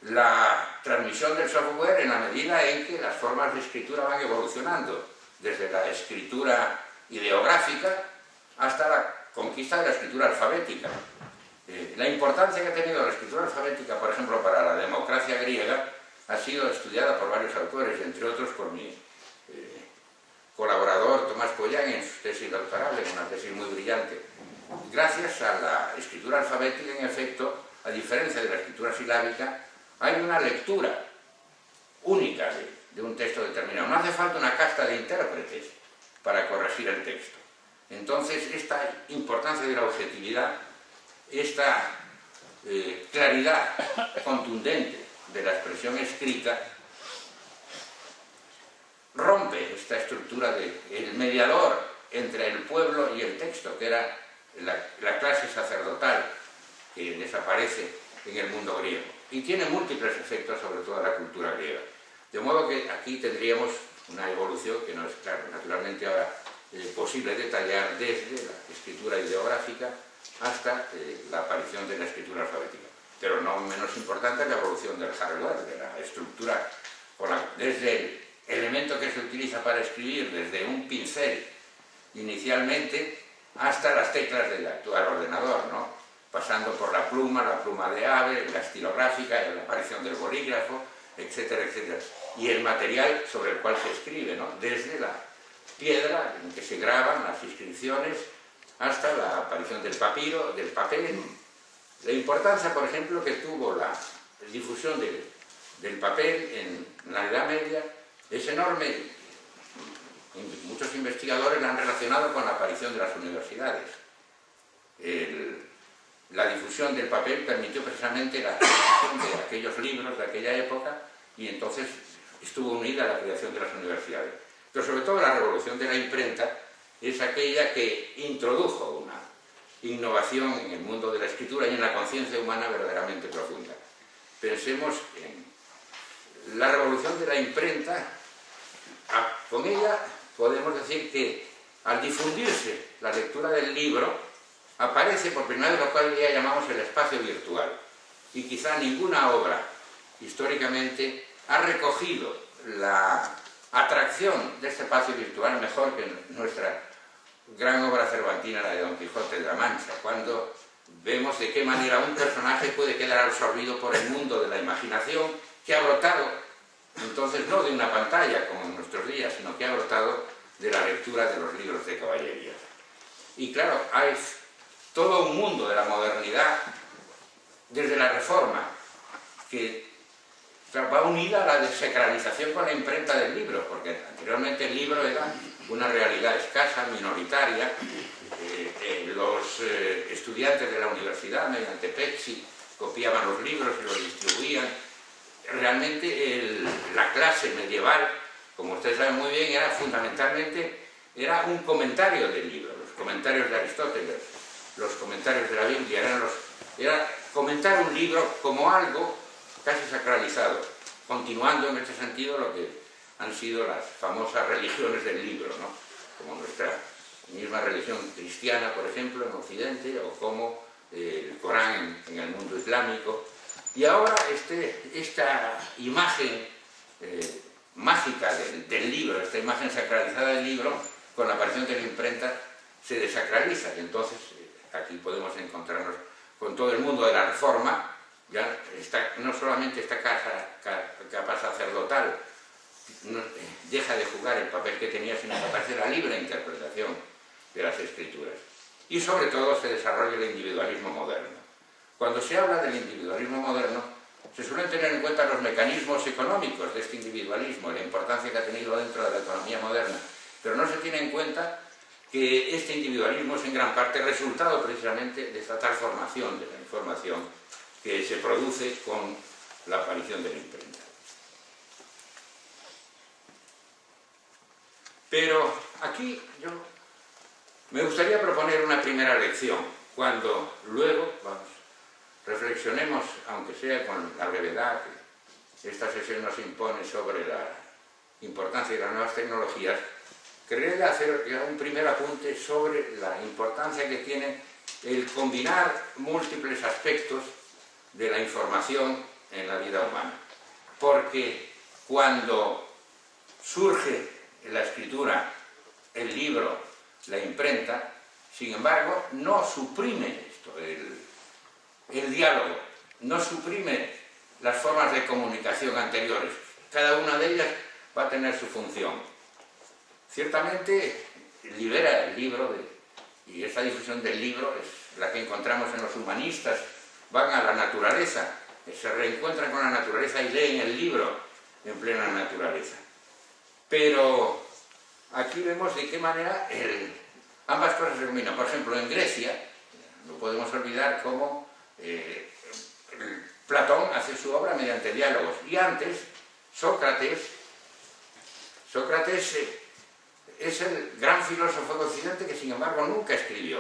La transmisión del software en la medida en que las formas de escritura van evolucionando, desde la escritura ideográfica hasta la conquista de la escritura alfabética. Eh, la importancia que ha tenido la escritura alfabética, por ejemplo, para la democracia griega, ha sido estudiada por varios autores, entre otros por mi eh, colaborador Tomás Pollán en su tesis doctoral, en una tesis muy brillante. Gracias a la escritura alfabética, en efecto, a diferencia de la escritura silábica, hay una lectura única de un texto determinado. No hace falta una casta de intérpretes para corregir el texto. Entonces, esta importancia de la objetividad, esta eh, claridad contundente de la expresión escrita, rompe esta estructura del el mediador entre el pueblo y el texto, que era la, la clase sacerdotal que desaparece en el mundo griego. Y tiene múltiples efectos sobre toda la cultura griega. De modo que aquí tendríamos una evolución que no es, claro, naturalmente ahora eh, posible detallar desde la escritura ideográfica hasta eh, la aparición de la escritura alfabética. Pero no menos importante la evolución del hardware, de la estructura, desde el elemento que se utiliza para escribir, desde un pincel inicialmente, hasta las teclas del actual ordenador, ¿no? pasando por la pluma, la pluma de ave, la estilográfica, la aparición del bolígrafo, etcétera, etcétera. Y el material sobre el cual se escribe, ¿no? desde la piedra en que se graban las inscripciones hasta la aparición del papiro, del papel. La importancia, por ejemplo, que tuvo la difusión del, papel en la Edad Media es enorme. Muchos investigadores la han relacionado con la aparición de las universidades. la difusión del papel permitió precisamente la difusión de aquellos libros de aquella época y entonces estuvo unida a la creación de las universidades. Pero sobre todo la revolución de la imprenta es aquella que introdujo una innovación en el mundo de la escritura y en la conciencia humana verdaderamente profunda. Pensemos en la revolución de la imprenta, con ella podemos decir que al difundirse la lectura del libro, aparece por primera vez lo cual ya llamamos el espacio virtual. Y quizá ninguna obra históricamente ha recogido la atracción de este espacio virtual mejor que nuestra gran obra cervantina, la de Don Quijote de la Mancha, cuando vemos de qué manera un personaje puede quedar absorbido por el mundo de la imaginación que ha brotado, entonces no de una pantalla como en nuestros días, sino que ha brotado de la lectura de los libros de caballería. Y claro, hay todo un mundo de la modernidad, desde la Reforma, que va unida a la desacralización con la imprenta del libro, porque anteriormente el libro era una realidad escasa, minoritaria. Eh, eh, los eh, estudiantes de la universidad, mediante Pepsi, copiaban los libros y los distribuían. Realmente la clase medieval, como ustedes saben muy bien, era fundamentalmente era un comentario del libro, los comentarios de Aristóteles, los comentarios de la Biblia, era comentar un libro como algo casi sacralizado, continuando en este sentido lo que han sido las famosas religiones del libro, ¿no? como nuestra misma religión cristiana, por ejemplo, en Occidente, o como eh, el Corán en, el mundo islámico. Y ahora este, esta imagen eh, mágica del, libro, esta imagen sacralizada del libro, con la aparición de la imprenta, se desacraliza. Y entonces eh, aquí podemos encontrarnos con todo el mundo de la reforma, ya no solamente esta casa, capa sacerdotal, deja de jugar el papel que tenía, sino que aparece la libre interpretación de las escrituras. Y sobre todo se desarrolla el individualismo moderno. Cuando se habla del individualismo moderno, se suelen tener en cuenta los mecanismos económicos de este individualismo, la importancia que ha tenido dentro de la economía moderna, pero no se tiene en cuenta que este individualismo es en gran parte resultado precisamente de esta transformación de la información que se produce con la aparición del imprenta. Pero aquí yo me gustaría proponer una primera lección, cuando luego vamos, reflexionemos, aunque sea con la brevedad que esta sesión nos impone sobre la importancia de las nuevas tecnologías, querría hacer un primer apunte sobre la importancia que tiene el combinar múltiples aspectos de la información en la vida humana. Porque cuando surge la escritura, el libro, la imprenta, sin embargo, no suprime esto, el, el diálogo, no suprime las formas de comunicación anteriores. Cada una de ellas va a tener su función. Ciertamente libera el libro y esa difusión del libro es la que encontramos en los humanistas. Van a la naturaleza, se reencuentran con la naturaleza y leen el libro en plena naturaleza. Pero aquí vemos de qué manera ambas cosas se combinan. Por ejemplo, en Grecia, no podemos olvidar cómo eh, Platón hace su obra mediante diálogos. Y antes, Sócrates, Sócrates eh, es el gran filósofo de Occidente que sin embargo nunca escribió,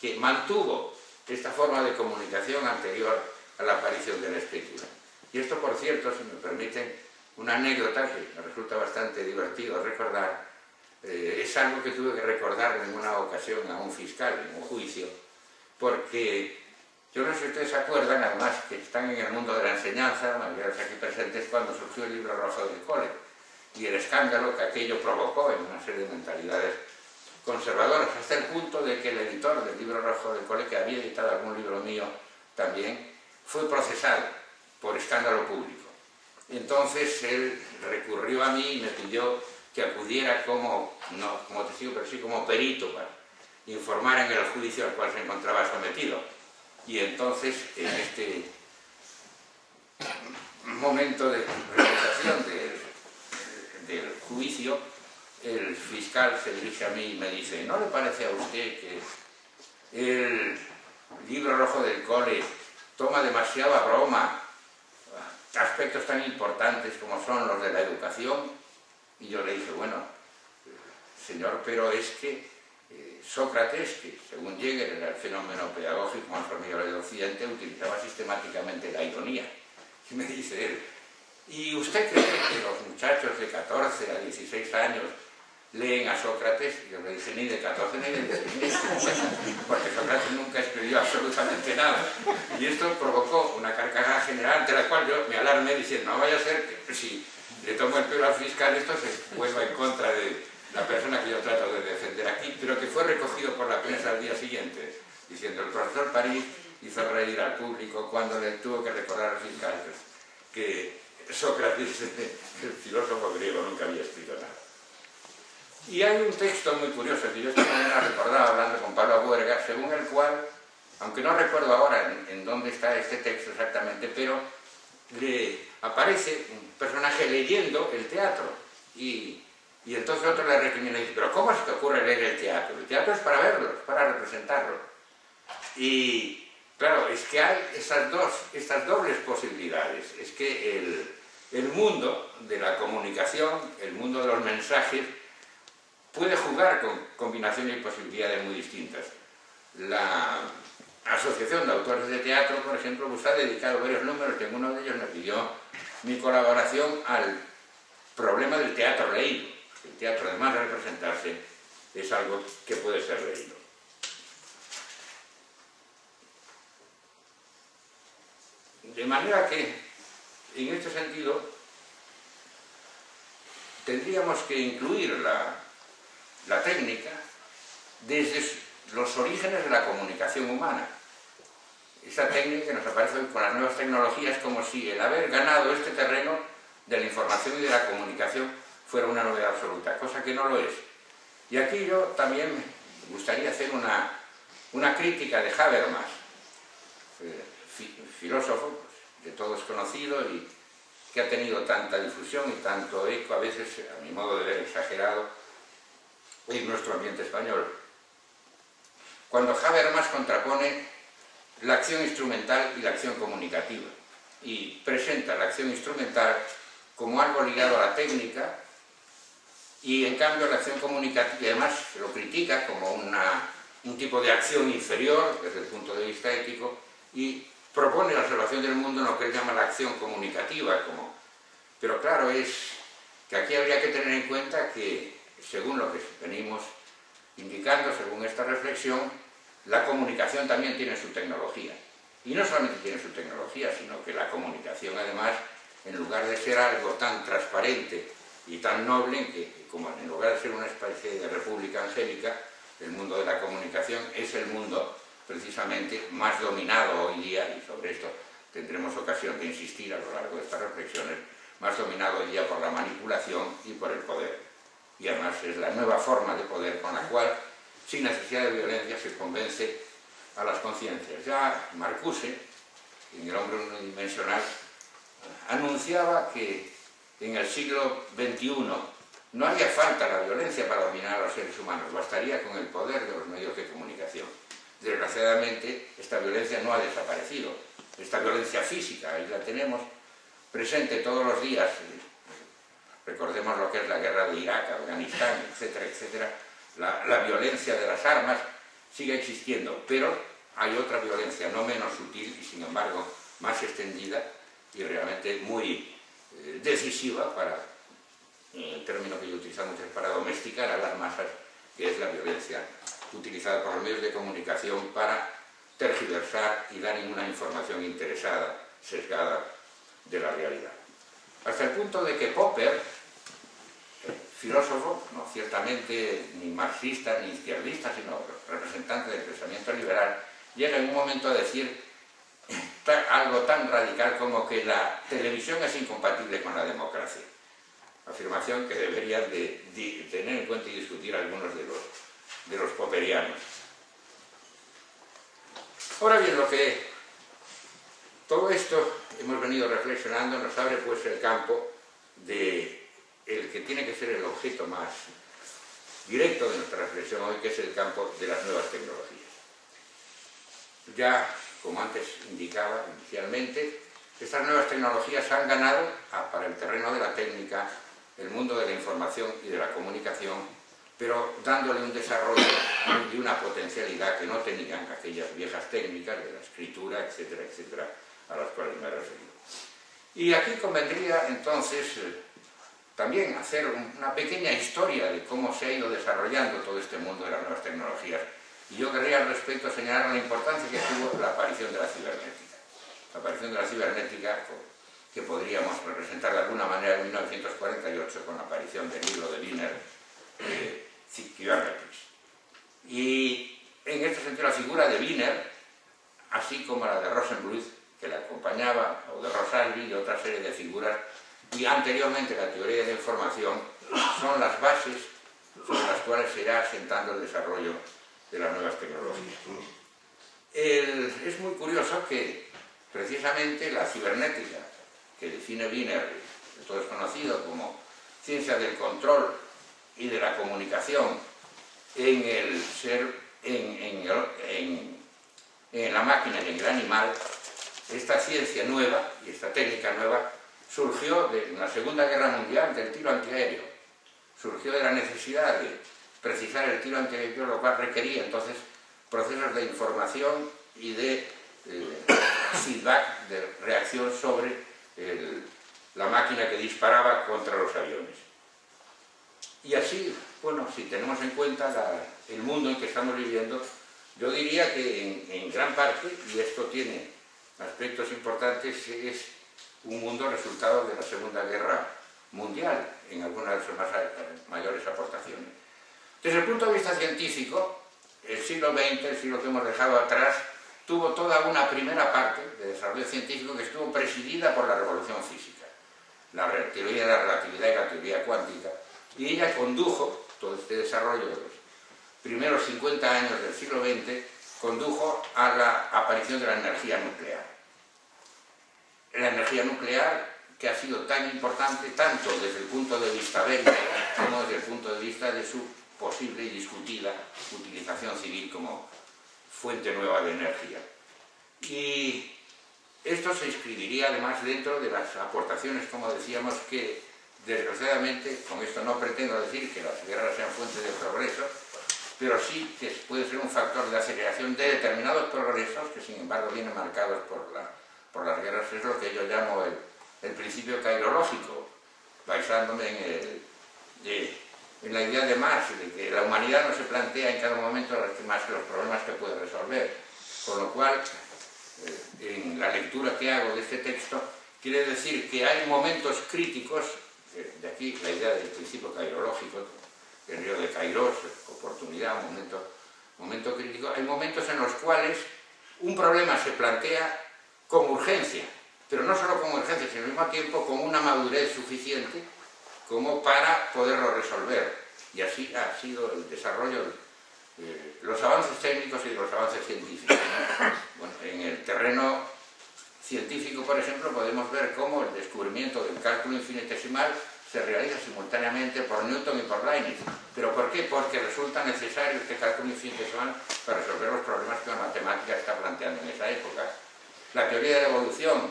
que mantuvo esta forma de comunicación anterior a la aparición de la escritura. Y esto, por cierto, si me permiten, una anécdota que me resulta bastante divertido recordar, eh, es algo que tuve que recordar en una ocasión a un fiscal en un juicio, porque yo no sé si ustedes se acuerdan, además que están en el mundo de la enseñanza, los aquí presentes, cuando surgió el libro rojo del cole y el escándalo que aquello provocó en una serie de mentalidades conservadoras, hasta el punto de que el editor del libro rojo del cole, que había editado algún libro mío también, fue procesado por escándalo público. Entonces él recurrió a mí y me pidió que acudiera como, no como testigo, pero sí como perito para informar en el juicio al cual se encontraba sometido y entonces en este momento de presentación del, juicio, el fiscal se dirige a mí y me dice, ¿no le parece a usted que el libro rojo del cole toma demasiada broma aspectos tan importantes como son los de la educación? Y yo le dije, bueno, señor, pero es que Sócrates, que según Jäger era el fenómeno pedagógico más formidable del Occidente, utilizaba sistemáticamente la ironía. Y me dice él, ¿y usted cree que los muchachos de 14 a 16 años leen a Sócrates? Y yo le dije, ni de 14 ni de 16, porque Sócrates nunca escribió absolutamente nada. Y esto provocó una carcajada general, ante la cual yo me alarmé diciendo, no vaya a ser que si le tomo el pelo al fiscal esto se vuelva en contra de la persona que yo trato de defender aquí, pero que fue recogido por la prensa al día siguiente, diciendo el profesor París hizo reír al público cuando le tuvo que recordar al fiscal que Sócrates, el filósofo griego, nunca había escrito nada. Y hay un texto muy curioso que yo esta mañana recordaba hablando con Pablo Buerga, según el cual, aunque no recuerdo ahora en, en dónde está este texto exactamente, pero le aparece un personaje leyendo el teatro y y entonces otro le recrimina y dice, pero ¿cómo se te ocurre leer el teatro? El teatro es para verlo, es para representarlo. Y claro, es que hay esas dos, estas dobles posibilidades. Es que el, el mundo de la comunicación, el mundo de los mensajes, puede jugar con combinaciones y posibilidades muy distintas. La Asociación de Autores de Teatro, por ejemplo, pues ha dedicado varios números, en uno de ellos me pidió mi colaboración al problema del teatro leído el teatro, además de representarse, es algo que puede ser leído. De manera que, en este sentido, tendríamos que incluir la, técnica desde los orígenes de la comunicación humana. Esa técnica que nos aparece hoy con las nuevas tecnologías como si el haber ganado este terreno de la información y de la comunicación fuera una novedad absoluta, cosa que no lo es. Y aquí yo también me gustaría hacer una, una crítica de Habermas, eh, filósofo pues, de todos conocido y que ha tenido tanta difusión y tanto eco, a veces, a mi modo de ver, exagerado, en nuestro ambiente español. Cuando Habermas contrapone la acción instrumental y la acción comunicativa y presenta la acción instrumental como algo ligado a la técnica, y en cambio la acción comunicativa, y además lo critica como un tipo de acción inferior desde el punto de vista ético y propone la observación del mundo en lo que él llama la acción comunicativa. Como... Pero claro, es que aquí habría que tener en cuenta que según lo que venimos indicando, según esta reflexión, la comunicación también tiene su tecnología. Y no solamente tiene su tecnología, sino que la comunicación además, en lugar de ser algo tan transparente y tan noble, que como en lugar de ser una especie de república angélica, el mundo de la comunicación es el mundo precisamente más dominado hoy día, y sobre esto tendremos ocasión de insistir a lo largo de estas reflexiones, más dominado hoy día por la manipulación y por el poder. Y además es la nueva forma de poder con la cual, sin necesidad de violencia, se convence a las conciencias. Ya Marcuse, en El hombre unidimensional, anunciaba que en el siglo XXI no haría falta la violencia para dominar a los seres humanos, bastaría con el poder de los medios de comunicación. Desgraciadamente, esta violencia no ha desaparecido. Esta violencia física, ahí la tenemos presente todos los días. Recordemos lo que es la guerra de Irak, Afganistán, etcétera, etcétera. La, la violencia de las armas sigue existiendo, pero hay otra violencia no menos sutil y sin embargo más extendida y realmente muy eh, decisiva para, el término que yo para domesticar a las masas, que es la violencia utilizada por los medios de comunicación para tergiversar y dar una información interesada, sesgada de la realidad. Hasta el punto de que Popper, filósofo, no ciertamente ni marxista ni izquierdista, sino representante del pensamiento liberal, llega en un momento a decir algo tan radical como que la televisión es incompatible con la democracia. Afirmación que deberían de, tener en cuenta y discutir algunos de los, de los popperianos. Ahora bien, lo que todo esto hemos venido reflexionando nos abre pues el campo de el que tiene que ser el objeto más directo de nuestra reflexión hoy, que es el campo de las nuevas tecnologías. Ya, como antes indicaba inicialmente, estas nuevas tecnologías han ganado para el terreno de la técnica, el mundo de la información y de la comunicación, pero dándole un desarrollo y una potencialidad que no tenían aquellas viejas técnicas de la escritura, etcétera, etcétera, a las cuales me he referido. Y aquí convendría entonces eh, también hacer una pequeña historia de cómo se ha ido desarrollando todo este mundo de las nuevas tecnologías y yo querría al respecto señalar la importancia que tuvo la aparición de la cibernética. La aparición de la cibernética, que podríamos representar de alguna manera en 1948 con la aparición del libro de Wiener, eh, Cybernetics. Y en este sentido la figura de Wiener, así como la de Rosenbluth, que la acompañaba, o de Rosalvi y otra serie de figuras, y anteriormente la teoría de la información, son las bases sobre las cuales se irá asentando el desarrollo de las nuevas tecnologías. es muy curioso que precisamente la cibernética, que define Wiener, que todo es conocido como ciencia del control y de la comunicación en el ser, en, en la máquina y en el animal, esta ciencia nueva y esta técnica nueva surgió de la Segunda Guerra Mundial del tiro antiaéreo, surgió de la necesidad de precisar el tiro antiaéreo, lo cual requería entonces procesos de información y de eh, feedback, de reacción sobre la máquina que disparaba contra los aviones. Y así, bueno, si tenemos en cuenta el mundo en que estamos viviendo, yo diría que en, gran parte, y esto tiene aspectos importantes, es un mundo resultado de la Segunda Guerra Mundial, en algunas de sus mayores aportaciones. Desde el punto de vista científico, el siglo XX, el siglo que hemos dejado atrás, tuvo toda una primera parte de desarrollo científico que estuvo presidida por la revolución física, la teoría de la relatividad y la teoría cuántica, y ella condujo todo este desarrollo de los primeros 50 años del siglo XX, condujo a la aparición de la energía nuclear. La energía nuclear que ha sido tan importante tanto desde el punto de vista bélico como desde el punto de vista de su posible y discutida utilización civil como fuente nueva de energía. Y esto se inscribiría además dentro de las aportaciones, como decíamos, que desgraciadamente, con esto no pretendo decir que las guerras sean fuente de progreso, pero sí que puede ser un factor de aceleración de determinados progresos que sin embargo vienen marcados por, la, por las guerras, es lo que yo llamo el, principio cairológico, basándome en el, en la idea de Marx, de que la humanidad no se plantea en cada momento más que los problemas que puede resolver. Con lo cual, eh, en la lectura que hago de este texto, quiere decir que hay momentos críticos, eh, de aquí la idea del principio cairológico, el río de Kairos, oportunidad, momento, momento crítico, hay momentos en los cuales un problema se plantea con urgencia, pero no solo con urgencia, sino al mismo tiempo con una madurez suficiente como para poderlo resolver. Y así ha sido el desarrollo de los avances técnicos y los avances científicos. en el terreno científico, por ejemplo, podemos ver cómo el descubrimiento del cálculo infinitesimal se realiza simultáneamente por Newton y por Leibniz. ¿Pero por qué? Porque resulta necesario este cálculo infinitesimal para resolver los problemas que la matemática está planteando en esa época. La teoría de la evolución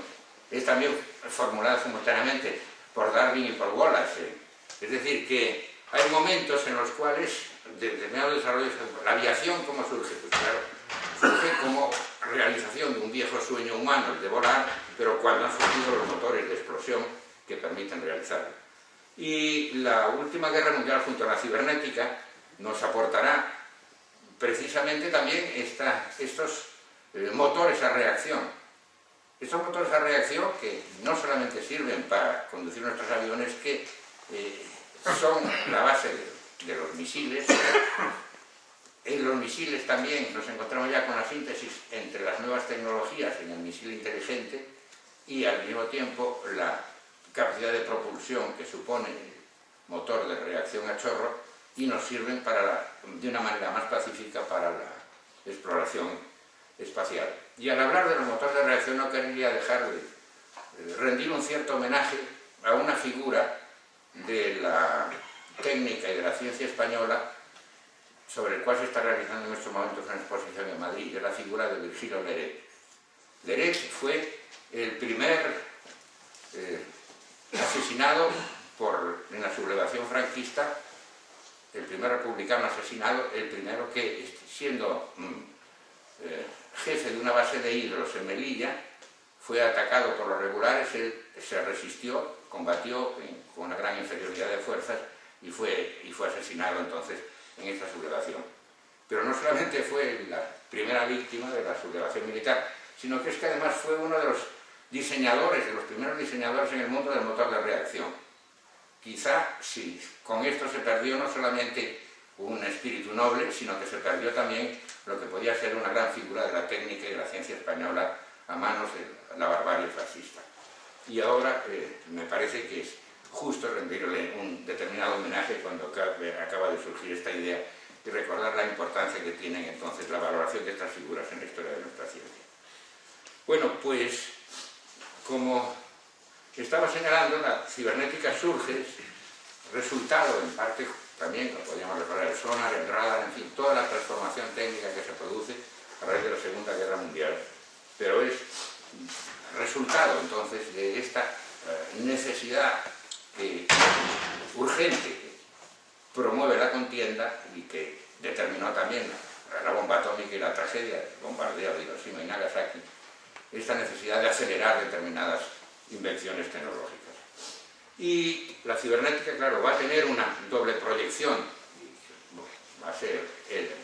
es también formulada simultáneamente por Darwin y por Wallace. Es decir, que hay momentos en los cuales, de determinado desarrollo, la aviación, ¿cómo surge? Pues surge como realización de un viejo sueño humano, el de volar, pero cuando han surgido los motores de explosión que permiten realizarlo. Y la última guerra mundial junto a la cibernética nos aportará precisamente también estos eh, motores a reacción. Estos motores a reacción que no solamente sirven para conducir nuestros aviones, que eh, son la base de, los misiles. En los misiles también nos encontramos ya con la síntesis entre las nuevas tecnologías en el misil inteligente y al mismo tiempo la capacidad de propulsión que supone el motor de reacción a chorro y nos sirven para de una manera más pacífica para la exploración espacial. Y al hablar de los motores de reacción no quería dejar de rendir un cierto homenaje a una figura de la técnica y de la ciencia española sobre el cual se está realizando en estos momentos una exposición en Madrid, es la figura de Virgilio Leret. Leret fue el primer eh, asesinado por, en la sublevación franquista, el primer republicano asesinado, el primero que, siendo mm, eh, jefe de una base de hidros en Melilla, fue atacado por los regulares, se resistió, combatió con una gran inferioridad de fuerzas y fue, y fue asesinado entonces en esta sublevación. Pero no solamente fue la primera víctima de la sublevación militar, sino que es que además fue uno de los diseñadores, de los primeros diseñadores en el mundo del motor de reacción. Quizá si con esto se perdió no solamente un espíritu noble, sino que se perdió también lo que podía ser una gran figura de la técnica y de la ciencia española a manos de la barbarie fascista. Y ahora eh, me parece que es justo rendirle un determinado homenaje cuando acaba de surgir esta idea y recordar la importancia que tienen entonces la valoración de estas figuras en la historia de nuestra ciencia. Bueno, pues como estaba señalando, la cibernética surge resultado en parte también, lo podríamos recordar, el sonar, el radar, en fin, toda la transformación técnica que se produce a raíz de la Segunda Guerra Mundial. Pero es resultado entonces de esta eh, necesidad urgente que promueve la contienda y que determinó también la bomba atómica y la tragedia, el bombardeo de Hiroshima y Nagasaki, esta necesidad de acelerar determinadas invenciones tecnológicas. Y la cibernética, claro, va a tener una doble proyección, va a, ser,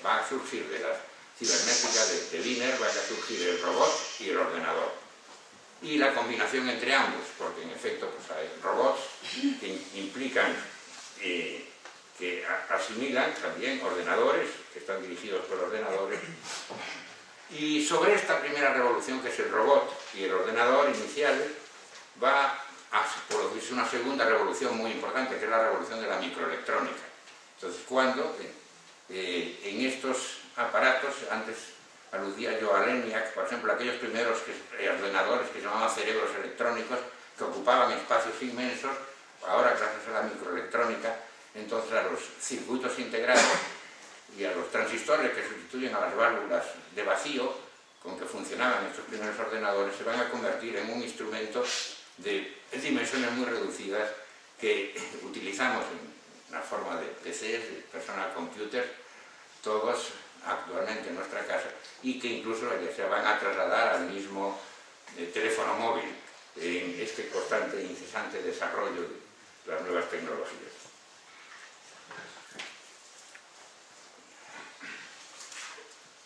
va a surgir de la cibernética de, de Wiener, va a surgir el robot y el ordenador. Y la combinación entre ambos, porque en efecto pues, hay robots que implican, eh, que asimilan también ordenadores, que están dirigidos por ordenadores, y sobre esta primera revolución, que es el robot y el ordenador inicial, va a producirse una segunda revolución muy importante, que es la revolución de la microelectrónica. Entonces, cuando eh, eh, en estos aparatos, antes aludía yo a Leniak, por ejemplo, aquellos primeros ordenadores que se llamaban cerebros electrónicos, que ocupaban espacios inmensos, ahora gracias a la microelectrónica, entonces a los circuitos integrados y a los transistores que sustituyen a las válvulas de vacío con que funcionaban estos primeros ordenadores se van a convertir en un instrumento de dimensiones muy reducidas que utilizamos en la forma de PCs, de personal computer, todos actualmente en nuestra casa y que incluso se van a trasladar al mismo eh, teléfono móvil en este constante e incesante desarrollo de las nuevas tecnologías.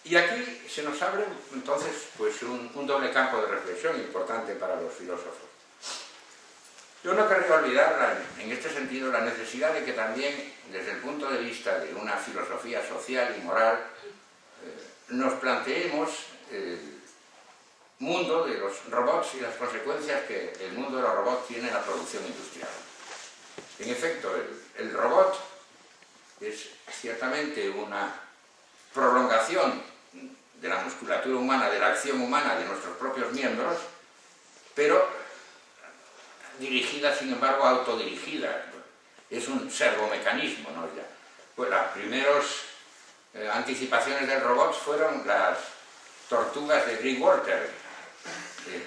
Y aquí se nos abre entonces pues, un doble campo de reflexión importante para los filósofos. Yo no querría olvidar en este sentido la necesidad de que también, desde el punto de vista de una filosofía social y moral, eh, nos planteemos el mundo de los robots y las consecuencias que el mundo de los robots tiene en la producción industrial. En efecto, el, el robot es ciertamente una prolongación de la musculatura humana, de la acción humana, de nuestros propios miembros, pero dirigida, sin embargo, autodirigida. Es un servomecanismo, ¿no? Ya. Pues las primeras eh, anticipaciones del robot fueron las tortugas de Greenwater, eh,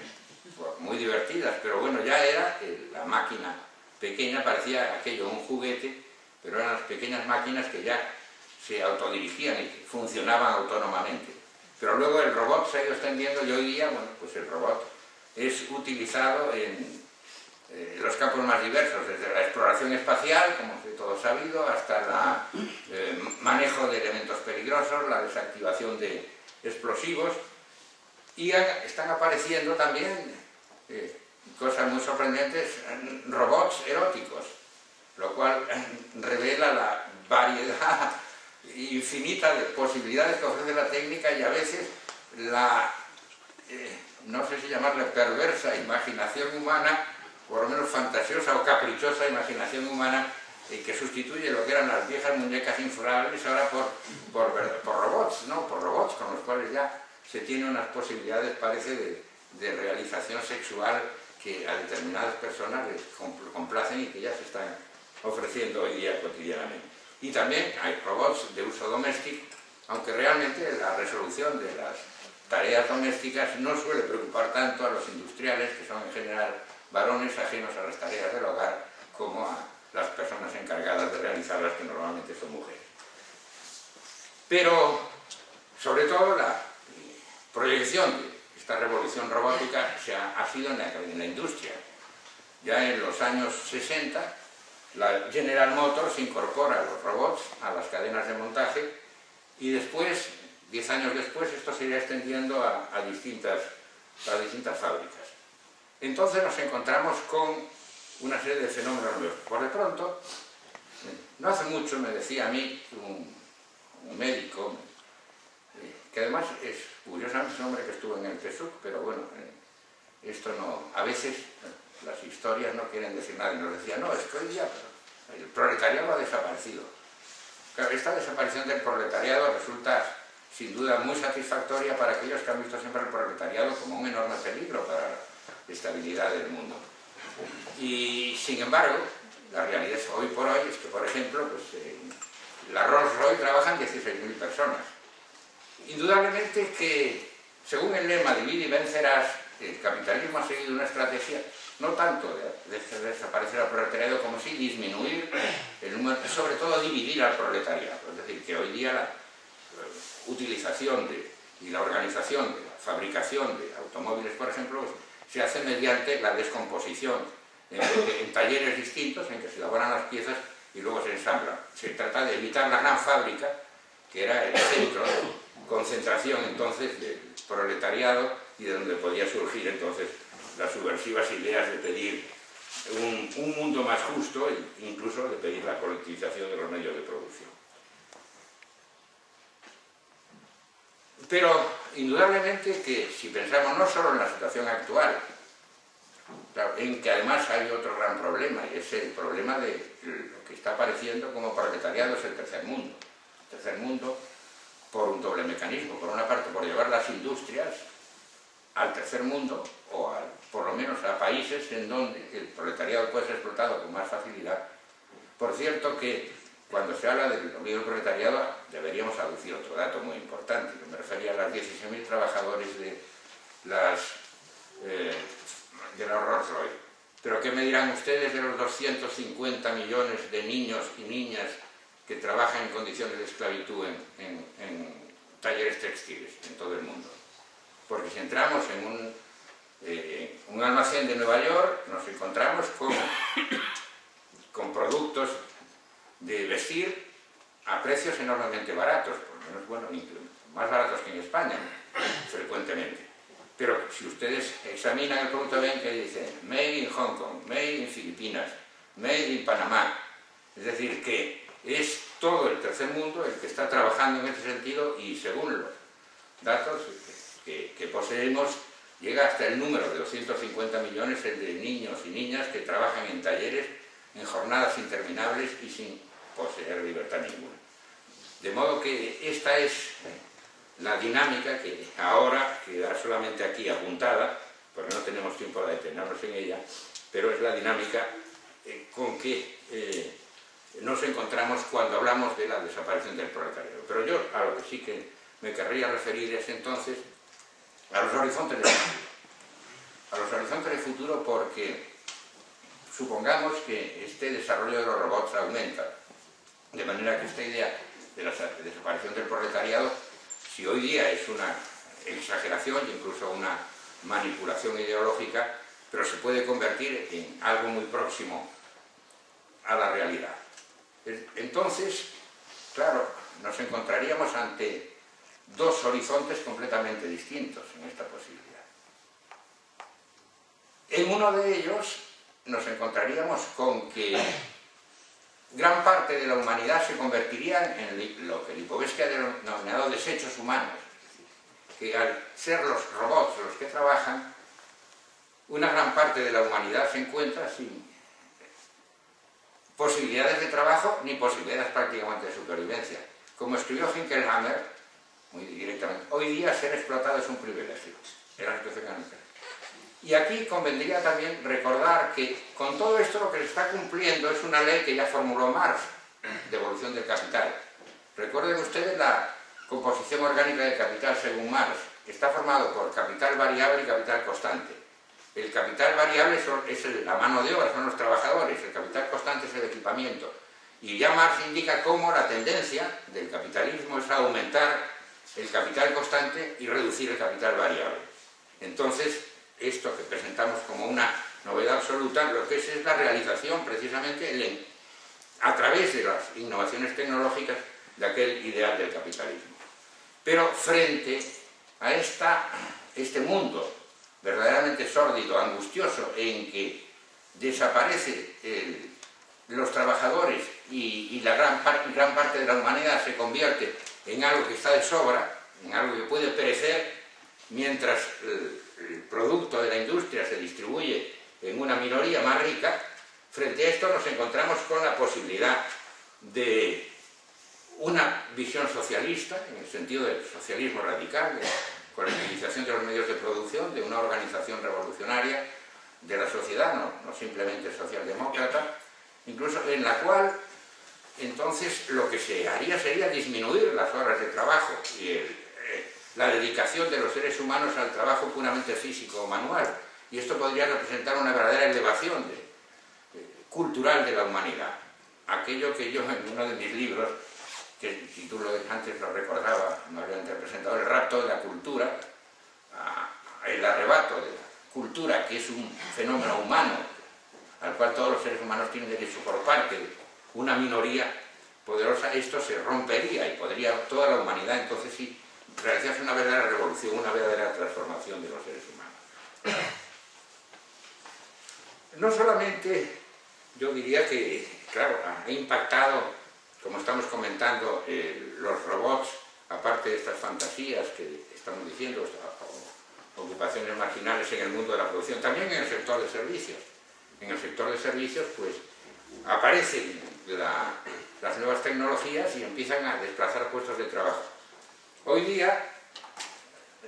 muy divertidas, pero bueno, ya era eh, la máquina pequeña, parecía aquello un juguete, pero eran las pequeñas máquinas que ya se autodirigían y funcionaban autónomamente. Pero luego el robot se ha ido extendiendo y hoy día, bueno, pues el robot es utilizado en eh, los campos más diversos, desde la exploración espacial, como es de todo sabido, hasta el eh, manejo de elementos peligrosos, la desactivación de explosivos, y están apareciendo también eh, cosas muy sorprendentes, robots eróticos, lo cual revela la variedad infinita de posibilidades que ofrece la técnica y a veces la, no sé si llamarle perversa imaginación humana por lo menos fantasiosa o caprichosa imaginación humana eh, que sustituye lo que eran las viejas muñecas inflables ahora por, por, robots, ¿no? Por robots con los cuales ya se tiene unas posibilidades, parece, de, de realización sexual que a determinadas personas les complacen y que ya se están ofreciendo hoy día cotidianamente. Y también hay robots de uso doméstico, aunque realmente la resolución de las tareas domésticas no suele preocupar tanto a los industriales, que son en general varones ajenos a las tareas del hogar como a las personas encargadas de realizarlas, que normalmente son mujeres. Pero, sobre todo, la proyección de esta revolución robótica se ha, sido en la, industria. Ya en los años 60, la General Motors incorpora los robots a las cadenas de montaje y después, 10 años después, esto se irá extendiendo a, distintas, a distintas fábricas. Entonces nos encontramos con una serie de fenómenos nuevos. Por de pronto, no hace mucho me decía a mí un, médico, eh, que además es curiosamente un hombre que estuvo en el PSUC, pero bueno, eh, esto no, a veces las historias no quieren decir nada, y nos decía, no, es que hoy día el proletariado ha desaparecido. Esta desaparición del proletariado resulta sin duda muy satisfactoria para aquellos que han visto siempre el proletariado como un enorme peligro para estabilidad del mundo. Y sin embargo, la realidad hoy por hoy es que, por ejemplo, pues, la Rolls Royce trabajan 16.000 personas. Indudablemente que, según el lema Divide y vencerás, el capitalismo ha seguido una estrategia no tanto de, desaparecer al proletariado como sí disminuir el número, sobre todo dividir al proletariado. Es decir, que hoy día la, utilización de, y la organización de la fabricación de automóviles, por ejemplo, pues, se hace mediante la descomposición en, talleres distintos en que se elaboran las piezas y luego se ensamblan. Se trata de evitar la gran fábrica, que era el centro de concentración entonces del proletariado y de donde podía surgir entonces las subversivas ideas de pedir un, un mundo más justo e incluso de pedir la colectivización de los medios de producción. Pero indudablemente que si pensamos no solo en la situación actual, en que además hay otro gran problema, y es el problema de lo que está apareciendo como proletariado es el tercer mundo. El tercer mundo por un doble mecanismo. Por una parte, por llevar las industrias al tercer mundo, o por lo menos a países en donde el proletariado puede ser explotado con más facilidad. Por cierto que cuando se habla del dominio proletariado, deberíamos aducir otro dato muy importante, que me refería a las 16.000 trabajadores de las eh, de la Rolls Royce. Pero ¿qué me dirán ustedes de los 250 millones de niños y niñas que trabajan en condiciones de esclavitud en, talleres textiles en todo el mundo? Porque si entramos en un, eh, un almacén de Nueva York, nos encontramos con, de vestir a precios enormemente baratos, por menos, bueno, más baratos que en España, frecuentemente. Pero si ustedes examinan el producto ven que dicen Made in Hong Kong, Made in Filipinas, Made in Panamá. Es decir, que es todo el tercer mundo el que está trabajando en ese sentido y según los datos que, que poseemos, llega hasta el número de 250 millones el de niños y niñas que trabajan en talleres en jornadas interminables y sin poseer libertad ninguna. De modo que esta es la dinámica que ahora queda solamente aquí apuntada, porque no tenemos tiempo de detenernos en ella, pero es la dinámica eh, con que eh, nos encontramos cuando hablamos de la desaparición del proletariado. Pero yo a lo que sí que me querría referir es entonces a los horizontes del futuro. A los horizontes del futuro porque supongamos que este desarrollo de los robots aumenta, de manera que esta idea de la desaparición del proletariado si hoy día es una exageración e incluso una manipulación ideológica, pero se puede convertir en algo muy próximo a la realidad. Entonces, claro, nos encontraríamos ante dos horizontes completamente distintos en esta posibilidad. En uno de ellos nos encontraríamos con que gran parte de la humanidad se convertiría en lo que Lipovetsky ha denominado desechos humanos, que al ser los robots los que trabajan, una gran parte de la humanidad se encuentra sin posibilidades de trabajo ni posibilidades prácticamente de supervivencia. Como escribió Finkelhammer, muy directamente, hoy día ser explotado es un privilegio. Era la situación y aquí convendría también recordar que con todo esto lo que se está cumpliendo es una ley que ya formuló Marx, de evolución del capital. Recuerden ustedes la composición orgánica del capital según Marx. Está formado por capital variable y capital constante. El capital variable es la mano de obra, son los trabajadores, el capital constante es el equipamiento. Y ya Marx indica cómo la tendencia del capitalismo es aumentar el capital constante y reducir el capital variable. Entonces, esto que presentamos como una novedad absoluta, lo que es es la realización precisamente a través de las innovaciones tecnológicas de aquel ideal del capitalismo. Pero frente a esta, este mundo verdaderamente sórdido, angustioso, en que desaparece los trabajadores y, la gran, gran parte de la humanidad se convierte en algo que está de sobra, en algo que puede perecer, mientras el producto de la industria se distribuye en una minoría más rica, frente a esto nos encontramos con la posibilidad de una visión socialista, en el sentido del socialismo radical, con la utilización de los medios de producción, de una organización revolucionaria de la sociedad, no, no simplemente socialdemócrata, incluso en la cual entonces lo que se haría sería disminuir las horas de trabajo y el, la dedicación de los seres humanos al trabajo puramente físico o manual. Y esto podría representar una verdadera elevación cultural de la humanidad. Aquello que yo en uno de mis libros, que el título antes lo recordaba, no había presentado, El rapto de la cultura, el arrebato de la cultura, que es un fenómeno humano, al cual todos los seres humanos tienen derecho por parte de una minoría poderosa, esto se rompería y podría toda la humanidad entonces sí realizarse una verdadera revolución, una verdadera transformación de los seres humanos. No solamente, yo diría que, claro, ha impactado, como estamos comentando, eh, los robots, aparte de estas fantasías que estamos diciendo, ocupaciones marginales en el mundo de la producción, también en el sector de servicios. En el sector de servicios, pues, aparecen las nuevas tecnologías y empiezan a desplazar puestos de trabajo. Hoy día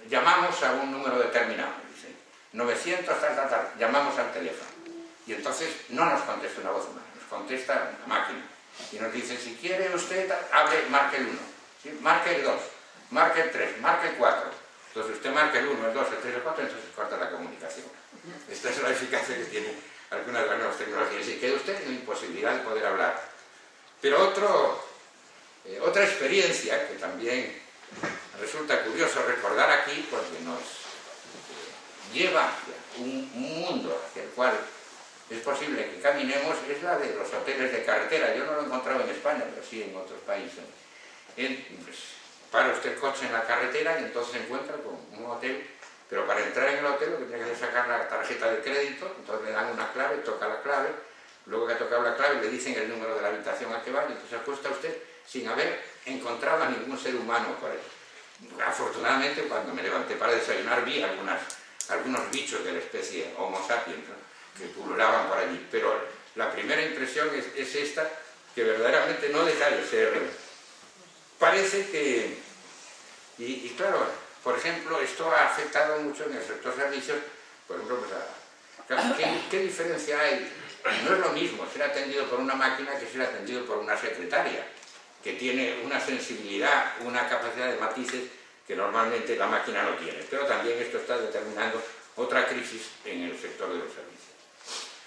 llamamos a un número determinado, 900 tal, tal, tal, llamamos al teléfono. Y entonces no nos contesta una voz humana, nos contesta una máquina. Y nos dice, si quiere usted, hable, marque el 1, marque el 2, marque el 3, marque el 4. Entonces usted marque el 1, el 2, el 3, el 4, entonces corta la comunicación. Esta es la eficacia que tiene algunas de las nuevas tecnologías. Y queda usted en imposibilidad de poder hablar. Pero otro, eh, otra experiencia que también resulta curioso recordar aquí porque nos lleva un mundo hacia el cual es posible que caminemos, es la de los hoteles de carretera. Yo no lo he encontrado en España, pero sí en otros países. Pues, para usted el coche en la carretera y entonces se encuentra con un hotel, pero para entrar en el hotel lo que tiene que hacer es sacar la tarjeta de crédito, entonces le dan una clave, toca la clave, luego que ha tocado la clave le dicen el número de la habitación a que va y entonces acuesta usted sin haber encontrado a ningún ser humano por ahí. Afortunadamente cuando me levanté para desayunar vi algunos bichos de la especie Homo sapiens que pululaban por allí, pero la primera impresión es, es esta, que verdaderamente no deja de ser... Parece que... Y, claro, por ejemplo, esto ha afectado mucho en el sector servicios, por ejemplo, pues ¿qué, ¿qué, diferencia hay? No es lo mismo ser atendido por una máquina que ser atendido por una secretaria, que tiene una sensibilidad, una capacidad de matices que normalmente la máquina no tiene. Pero también esto está determinando otra crisis en el sector de los servicios.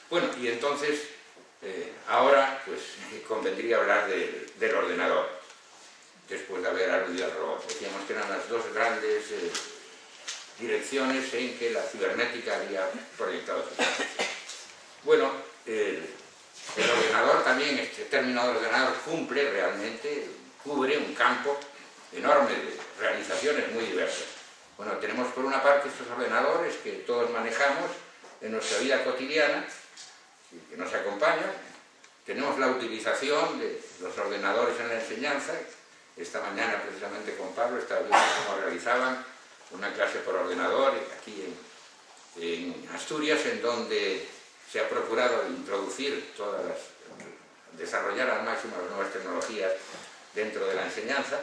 Bueno, y entonces, eh, ahora, pues, convendría hablar de, del ordenador después de haber aludido al robot. Decíamos que eran las dos grandes eh, direcciones en que la cibernética había proyectado sus Bueno, el, el, ordenador también, este término de ordenador cumple realmente, cubre un campo enorme de realizaciones muy diversas. Bueno, tenemos por una parte estos ordenadores que todos manejamos en nuestra vida cotidiana, que nos acompañan, tenemos la utilización de los ordenadores en la enseñanza, esta mañana, precisamente con Pablo, estaba viendo cómo realizaban una clase por ordenador aquí en, en Asturias, en donde se ha procurado introducir todas las, desarrollar al máximo las nuevas tecnologías dentro de la enseñanza.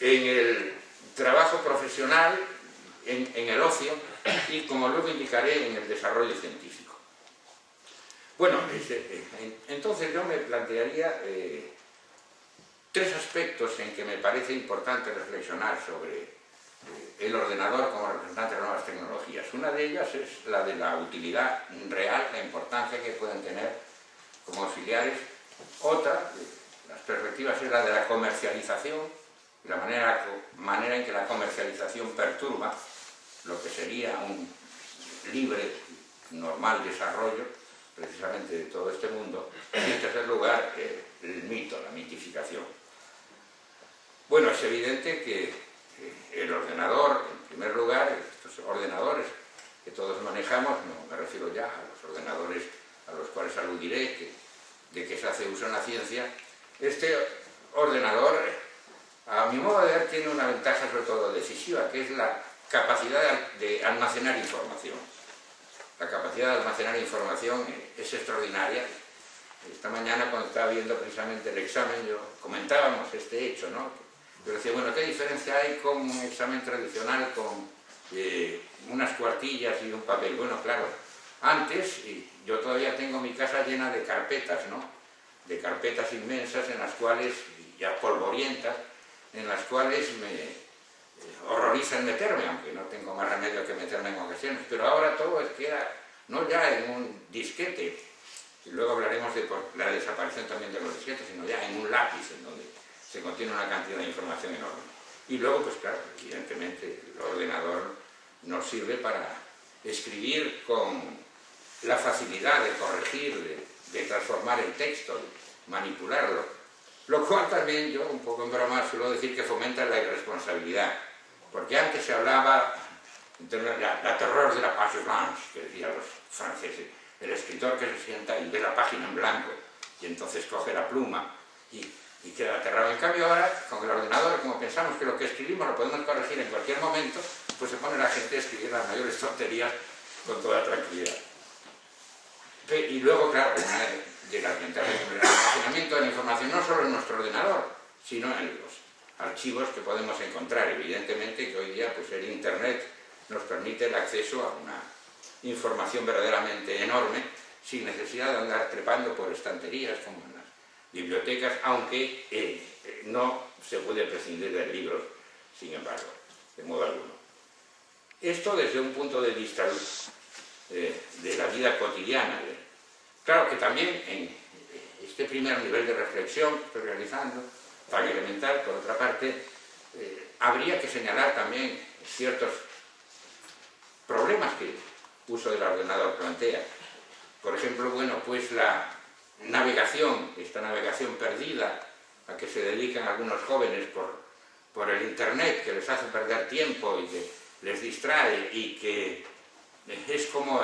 En el trabajo profesional, en, el ocio y, como luego indicaré, en el desarrollo científico. Bueno, entonces yo me plantearía eh, tres aspectos en que me parece importante reflexionar sobre eh, el ordenador como representante de las nuevas tecnologías. Una de ellas es la de la utilidad real, la importancia que pueden tener como auxiliares. Otra, las perspectivas es la de la comercialización, la manera, manera en que la comercialización perturba lo que sería un libre, normal desarrollo, precisamente de todo este mundo. Y en tercer lugar, el mito, la mitificación. Bueno, es evidente que el ordenador, en primer lugar, estos ordenadores que todos manejamos, no me refiero ya a los ordenadores a los cuales aludiré, que, de que se hace uso en la ciencia, este ordenador, a mi modo de ver, tiene una ventaja sobre todo decisiva, que es la capacidad de almacenar información. La capacidad de almacenar información es extraordinaria. Esta mañana, cuando estaba viendo precisamente el examen, yo comentábamos este hecho, ¿no? Yo decía, bueno, ¿qué diferencia hay con un examen tradicional con eh, unas cuartillas y un papel? Bueno, claro, antes, yo todavía tengo mi casa llena de carpetas, ¿no? De carpetas inmensas en las cuales, ya polvorientas, en las cuales me eh, horroriza el meterme, aunque no tengo más remedio que meterme en ocasiones, pero ahora todo es queda, no ya en un disquete, y luego hablaremos de la desaparición también de los disquetes, sino ya en un lápiz, en donde se contiene una cantidad de información enorme. Y luego, pues claro, evidentemente el ordenador nos sirve para escribir con la facilidad de corregir, de, transformar el texto, de manipularlo. Lo cual también yo, un poco en broma, suelo decir que fomenta la irresponsabilidad. Porque antes se hablaba de la, terror de la page blanche, que decían los franceses. El escritor que se sienta y ve la página en blanco y entonces coge la pluma y y queda aterrado. En cambio ahora, con el ordenador, como pensamos que lo que escribimos lo podemos corregir en cualquier momento, pues se pone la gente a escribir las mayores tonterías con toda tranquilidad. Y luego, claro, una de las ventajas del almacenamiento de la información no solo en nuestro ordenador, sino en los archivos que podemos encontrar. Evidentemente que hoy día pues, el Internet nos permite el acceso a una información verdaderamente enorme sin necesidad de andar trepando por estanterías como bibliotecas, aunque eh, no se puede prescindir del libro, sin embargo, de modo alguno. Esto desde un punto de vista eh, de la vida cotidiana. Claro que también en este primer nivel de reflexión que estoy realizando, tan elemental, por otra parte, eh, habría que señalar también ciertos problemas que el uso del ordenador plantea. Por ejemplo, bueno, pues la navegación, esta navegación perdida a que se dedican algunos jóvenes por por el Internet que les hace perder tiempo y que les distrae y que es como,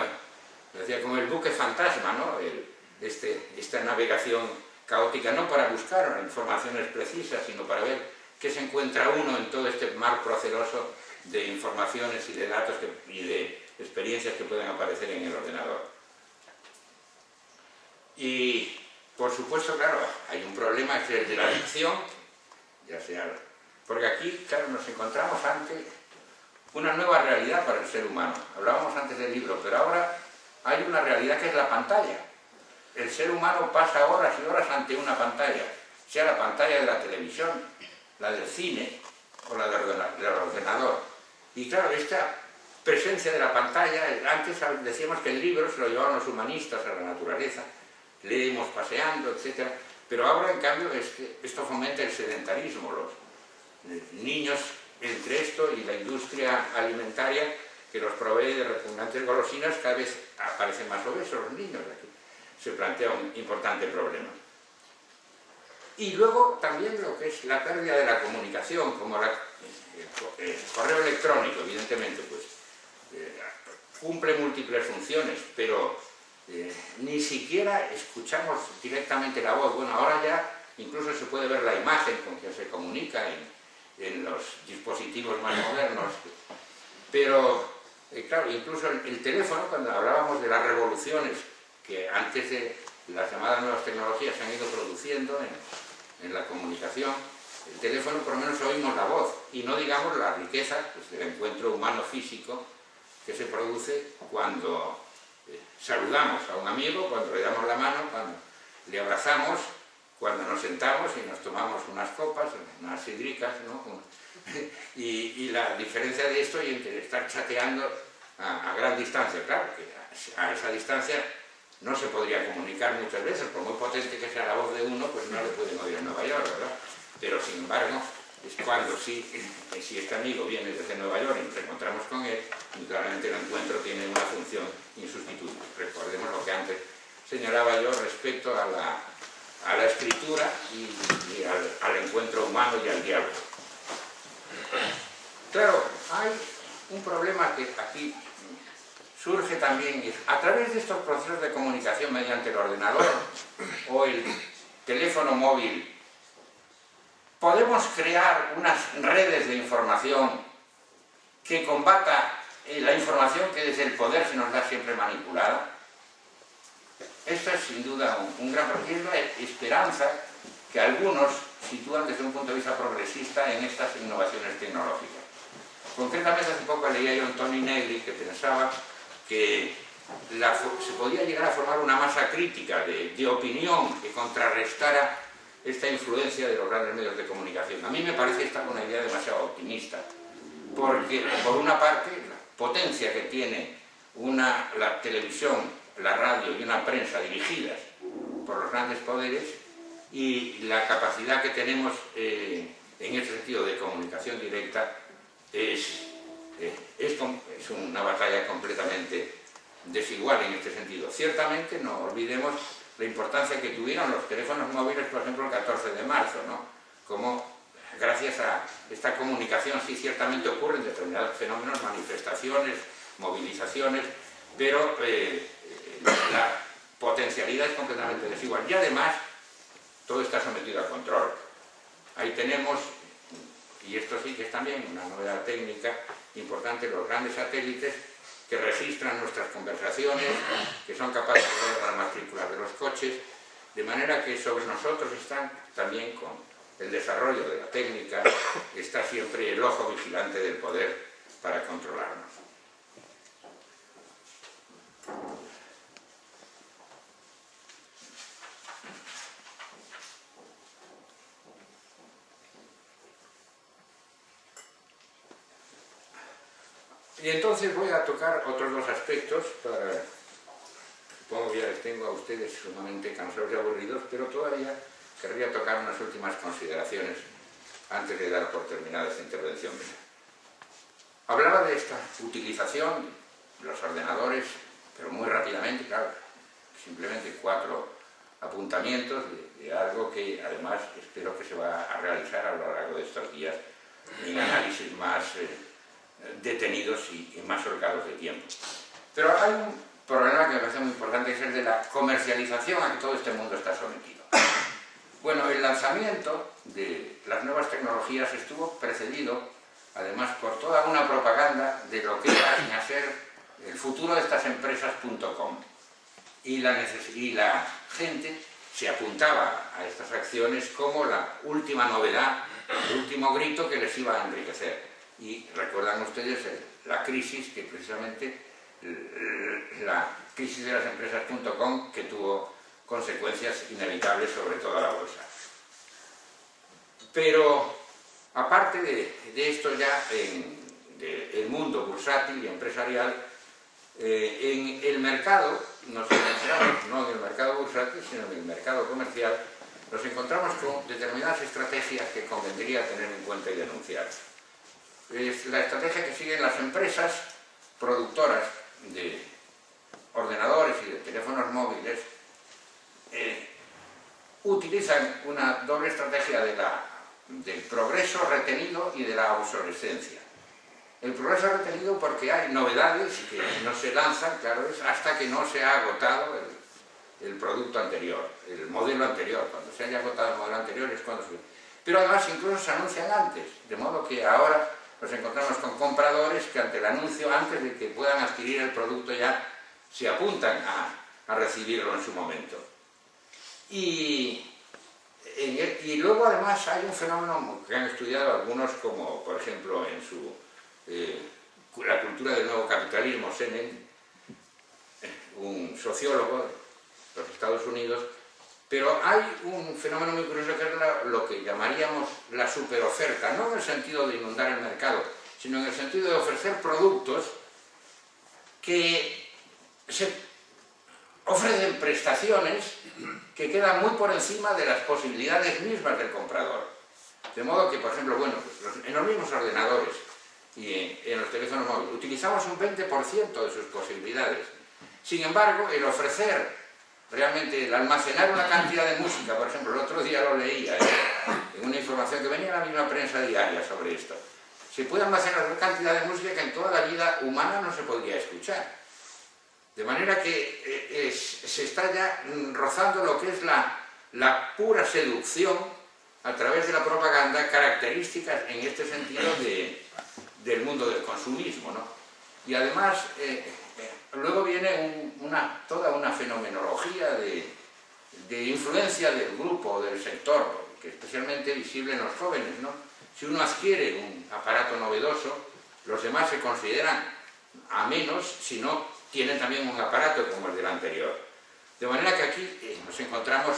decía, como el buque fantasma, ¿no? este, esta navegación caótica, no para buscar informaciones precisas, sino para ver qué se encuentra uno en todo este mar proceloso de informaciones y de datos y de experiencias que pueden aparecer en el ordenador. Y, por supuesto, claro, hay un problema es el de la adicción, ya sea, porque aquí, claro, nos encontramos ante una nueva realidad para el ser humano. Hablábamos antes del libro, pero ahora hay una realidad que es la pantalla. El ser humano pasa horas y horas ante una pantalla, sea la pantalla de la televisión, la del cine o la del ordenador. Y claro, esta presencia de la pantalla, antes decíamos que el libro se lo llevaban los humanistas a la naturaleza, leemos paseando, etc. Pero ahora, en cambio, es que esto fomenta el sedentarismo. Los niños, entre esto y la industria alimentaria que los provee de repugnantes golosinas, cada vez aparecen más obesos los niños. Aquí se plantea un importante problema. Y luego también lo que es la pérdida de la comunicación, como la, el, correo electrónico, evidentemente, pues eh, cumple múltiples funciones, pero eh, ni siquiera escuchamos directamente la voz. Bueno, ahora ya incluso se puede ver la imagen con que se comunica en, los dispositivos más modernos. Pero, eh, claro, incluso el, teléfono, cuando hablábamos de las revoluciones que antes de las llamadas nuevas tecnologías se han ido produciendo en, en la comunicación, el teléfono por lo menos oímos la voz y no digamos la riqueza pues, del encuentro humano físico que se produce cuando saludamos a un amigo, cuando le damos la mano, cuando le abrazamos, cuando nos sentamos y nos tomamos unas copas, unas hidricas, ¿no? y, la diferencia de esto y entre estar chateando a, gran distancia, claro, que a, a esa distancia no se podría comunicar muchas veces, por muy potente que sea la voz de uno, pues no le pueden oír en Nueva York, ¿verdad? Pero sin embargo, es cuando eh, si este amigo viene desde Nueva York y nos encontramos con él, claramente el encuentro tiene una función insustituible. Recordemos lo que antes señalaba yo respecto a la, a la escritura y, al, encuentro humano y al diálogo. Claro, hay un problema que aquí surge también, a través de estos procesos de comunicación mediante el ordenador o el teléfono móvil podemos crear unas redes de información que combata eh, la información que desde el poder se nos da siempre manipulada. Esto es sin duda un, gran problema, es esperanza que algunos sitúan desde un punto de vista progresista en estas innovaciones tecnológicas. Concretamente hace poco leía yo a Tony Negri que pensaba que se podía llegar a formar una masa crítica de opinión que contrarrestara esta influencia de los grandes medios de comunicación. A mí me parece esta una idea demasiado optimista, porque por una parte la potencia que tiene una, la televisión, la radio y una prensa dirigidas por los grandes poderes y la capacidad que tenemos eh, en este sentido de comunicación directa es, eh, es, es una batalla completamente desigual en este sentido. Ciertamente no olvidemos la importancia que tuvieron los teléfonos móviles, por ejemplo, el 14 de marzo, ¿no? Como gracias a esta comunicación sí ciertamente ocurren determinados fenómenos, manifestaciones, movilizaciones, pero eh, la potencialidad es completamente desigual. Y además, todo está sometido a control. Ahí tenemos, y esto sí que es también una novedad técnica importante, los grandes satélites que registran nuestras conversaciones, que son capaces de ver las matrículas de los coches, de manera que sobre nosotros están también con el desarrollo de la técnica, está siempre el ojo vigilante del poder para controlarnos. Y entonces voy a tocar otros dos aspectos para... Supongo que ya les tengo a ustedes sumamente cansados y aburridos, pero todavía querría tocar unas últimas consideraciones antes de dar por terminada esta intervención. Hablaba de esta utilización de los ordenadores, pero muy rápidamente, claro, simplemente cuatro apuntamientos de, algo que además espero que se va a realizar a lo largo de estos días en análisis más eh, detenidos y, más holgados de tiempo. Pero hay un problema que me parece muy importante, que es el de la comercialización a que todo este mundo está sometido. Bueno, el lanzamiento de las nuevas tecnologías estuvo precedido, además, por toda una propaganda de lo que iba a ser el futuro de estas empresas.com. Y y la gente se apuntaba a estas acciones como la última novedad, el último grito que les iba a enriquecer. Y recuerdan ustedes la crisis que precisamente la crisis de las empresas.com que tuvo consecuencias inevitables sobre toda la bolsa. Pero aparte de, esto ya en el mundo bursátil y empresarial, eh, en el mercado nos encontramos, no en el mercado bursátil, sino en el mercado comercial, nos encontramos con determinadas estrategias que convendría tener en cuenta y denunciar. La estrategia que siguen las empresas productoras de ordenadores y de teléfonos móviles eh, utilizan una doble estrategia de la, del progreso retenido y de la obsolescencia. El progreso retenido porque hay novedades que no se lanzan, claro, es hasta que no se ha agotado el, producto anterior, el modelo anterior. Cuando se haya agotado el modelo anterior es cuando se... Pero además incluso se anuncian antes, de modo que ahora nos encontramos con compradores que ante el anuncio, antes de que puedan adquirir el producto ya, se apuntan a, recibirlo en su momento. Y, y luego además hay un fenómeno que han estudiado algunos como, por ejemplo, en su eh, la cultura del nuevo capitalismo, Senen, un sociólogo de los Estados Unidos, pero hay un fenómeno muy curioso que es lo que llamaríamos la superoferta, no en el sentido de inundar el mercado, sino en el sentido de ofrecer productos que se ofrecen prestaciones que quedan muy por encima de las posibilidades mismas del comprador. De modo que, por ejemplo, bueno, en los mismos ordenadores, y en, los teléfonos móviles. Utilizamos un 20% de sus posibilidades. Sin embargo, el ofrecer realmente, el almacenar una cantidad de música, por ejemplo, el otro día lo leía ¿eh? en una información que venía en la misma prensa diaria sobre esto, se puede almacenar una cantidad de música que en toda la vida humana no se podría escuchar. De manera que eh, se está ya rozando lo que es la, la pura seducción a través de la propaganda, características en este sentido de, del mundo del consumismo. ¿no? Y además, eh, eh, luego viene una, toda una fenomenología de, influencia del grupo, del sector, que es especialmente visible en los jóvenes. ¿no? Si uno adquiere un aparato novedoso, los demás se consideran a menos si no tienen también un aparato como el del anterior. De manera que aquí eh, nos encontramos,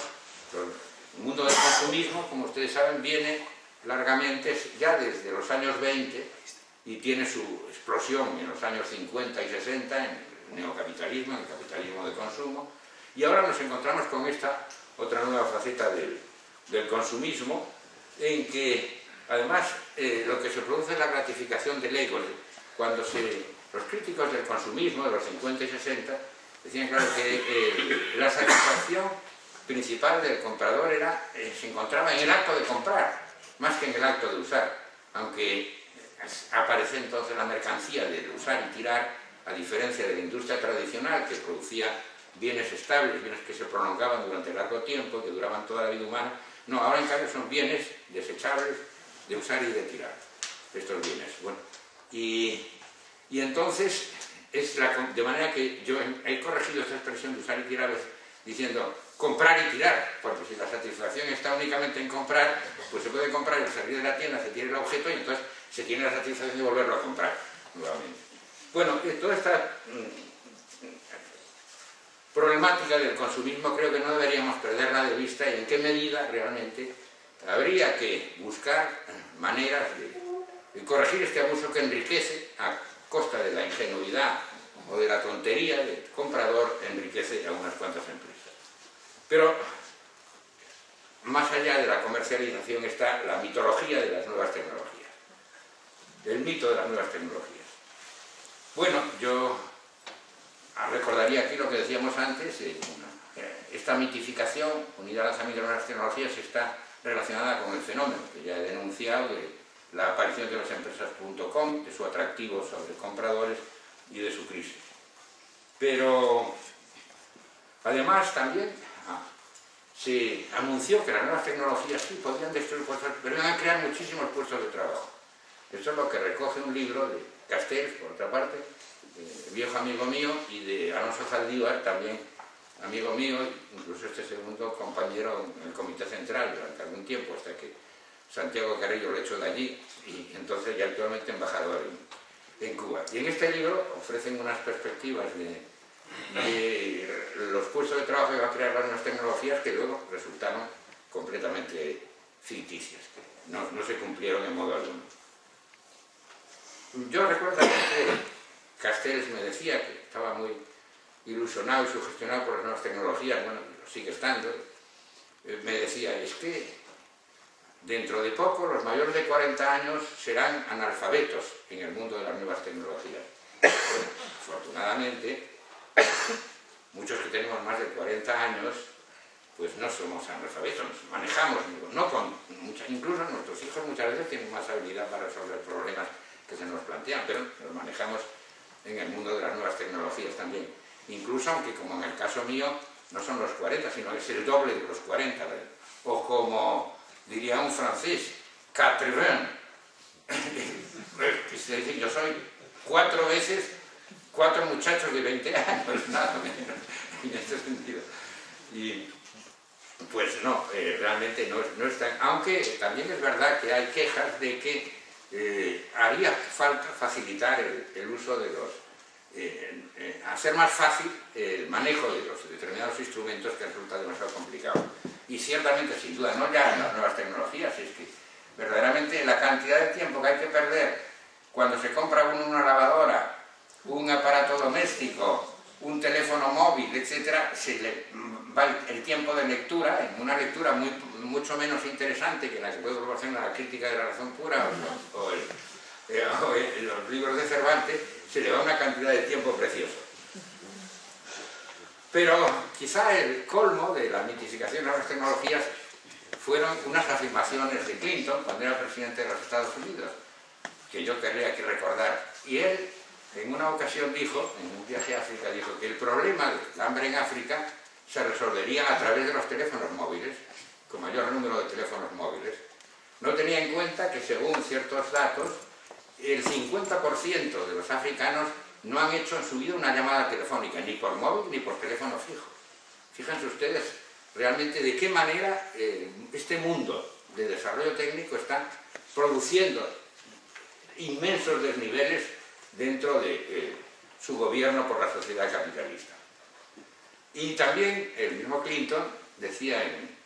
el mundo del consumismo, como ustedes saben, viene largamente ya desde los años 20 y tiene su explosión en los años 50 y 60 en el neocapitalismo, en el capitalismo de consumo, y ahora nos encontramos con esta otra nueva faceta del, del consumismo, en que además eh, lo que se produce es la gratificación del ego. Cuando se, los críticos del consumismo de los 50 y 60 decían claro que eh, la satisfacción principal del comprador era, eh, se encontraba en el acto de comprar, más que en el acto de usar, aunque aparece entonces la mercancía de usar y tirar, a diferencia de la industria tradicional que producía bienes estables, bienes que se prolongaban durante largo tiempo, que duraban toda la vida humana. No, ahora en cambio son bienes desechables de usar y de tirar, estos bienes. Bueno, y, y entonces, es de manera que yo he corregido esta expresión de usar y tirar diciendo comprar y tirar, porque si la satisfacción está únicamente en comprar, pues se puede comprar y salir de la tienda, se tiene el objeto y entonces se tiene la satisfacción de volverlo a comprar nuevamente. Bueno, toda esta mm, problemática del consumismo creo que no deberíamos perderla de vista y en qué medida realmente habría que buscar maneras de, corregir este abuso que enriquece a costa de la ingenuidad o de la tontería del comprador, enriquece a unas cuantas empresas. Pero más allá de la comercialización está la mitología de las nuevas tecnologías del mito de las nuevas tecnologías. Bueno, yo recordaría aquí lo que decíamos antes, eh, eh, esta mitificación unida al lanzamiento de las nuevas tecnologías está relacionada con el fenómeno que ya he denunciado de la aparición de las empresas.com, de su atractivo sobre compradores y de su crisis. Pero además también ah, se anunció que las nuevas tecnologías sí podrían destruir puestos, pero iban a crear muchísimos puestos de trabajo. Esto es lo que recoge un libro de Castells, por otra parte, viejo amigo mío, y de Alonso Zaldívar, también amigo mío, incluso este segundo compañero en el Comité Central durante algún tiempo, hasta que Santiago Carrillo lo echó de allí, y entonces ya actualmente embajador en, Cuba. Y en este libro ofrecen unas perspectivas de, los puestos de trabajo que va a crear las nuevas tecnologías que luego resultaron completamente ficticias, que no se cumplieron en modo alguno. Yo recuerdo que Castells me decía que estaba muy ilusionado y sugestionado por las nuevas tecnologías, bueno, sigue estando, eh, me decía, es que dentro de poco los mayores de 40 años serán analfabetos en el mundo de las nuevas tecnologías. afortunadamente, muchos que tenemos más de 40 años, pues no somos analfabetos, nos manejamos, no incluso nuestros hijos muchas veces tienen más habilidad para resolver problemas que se nos plantean, pero los manejamos en el mundo de las nuevas tecnologías también. Incluso aunque como en el caso mío no son los 40, sino es el doble de los 40. O como diría un francés, 80. es decir, yo soy cuatro veces, cuatro muchachos de 20 años, nada menos, en este sentido. Y pues no, eh, realmente no, no es. Aunque también es verdad que hay quejas de que eh, haría falta facilitar el, uso de los, eh, eh, hacer más fácil el manejo de los determinados instrumentos que resulta demasiado complicado. Y ciertamente, sin duda, no ya en las nuevas tecnologías, es que verdaderamente la cantidad de tiempo que hay que perder cuando se compra una lavadora, un aparato doméstico, un teléfono móvil, etcétera, se le va el tiempo de lectura, en una lectura muy, mucho menos interesante que la que puede proporcionar la crítica de la razón pura o, eh, los libros de Cervantes, se le va una cantidad de tiempo precioso. Pero quizá el colmo de la mitificación de las tecnologías fueron unas afirmaciones de Clinton cuando era presidente de los Estados Unidos, que yo querría aquí recordar. Y él, en una ocasión dijo, en un viaje a África, dijo que el problema del hambre en África se resolvería a través de los teléfonos móviles, con mayor número de teléfonos móviles. No tenía en cuenta que según ciertos datos, el 50% de los africanos no han hecho en su vida una llamada telefónica, ni por móvil ni por teléfono fijo. Fíjense ustedes realmente de qué manera eh, este mundo de desarrollo técnico está produciendo inmensos desniveles dentro de eh, su gobierno por la sociedad capitalista. Y también el mismo Clinton decía en,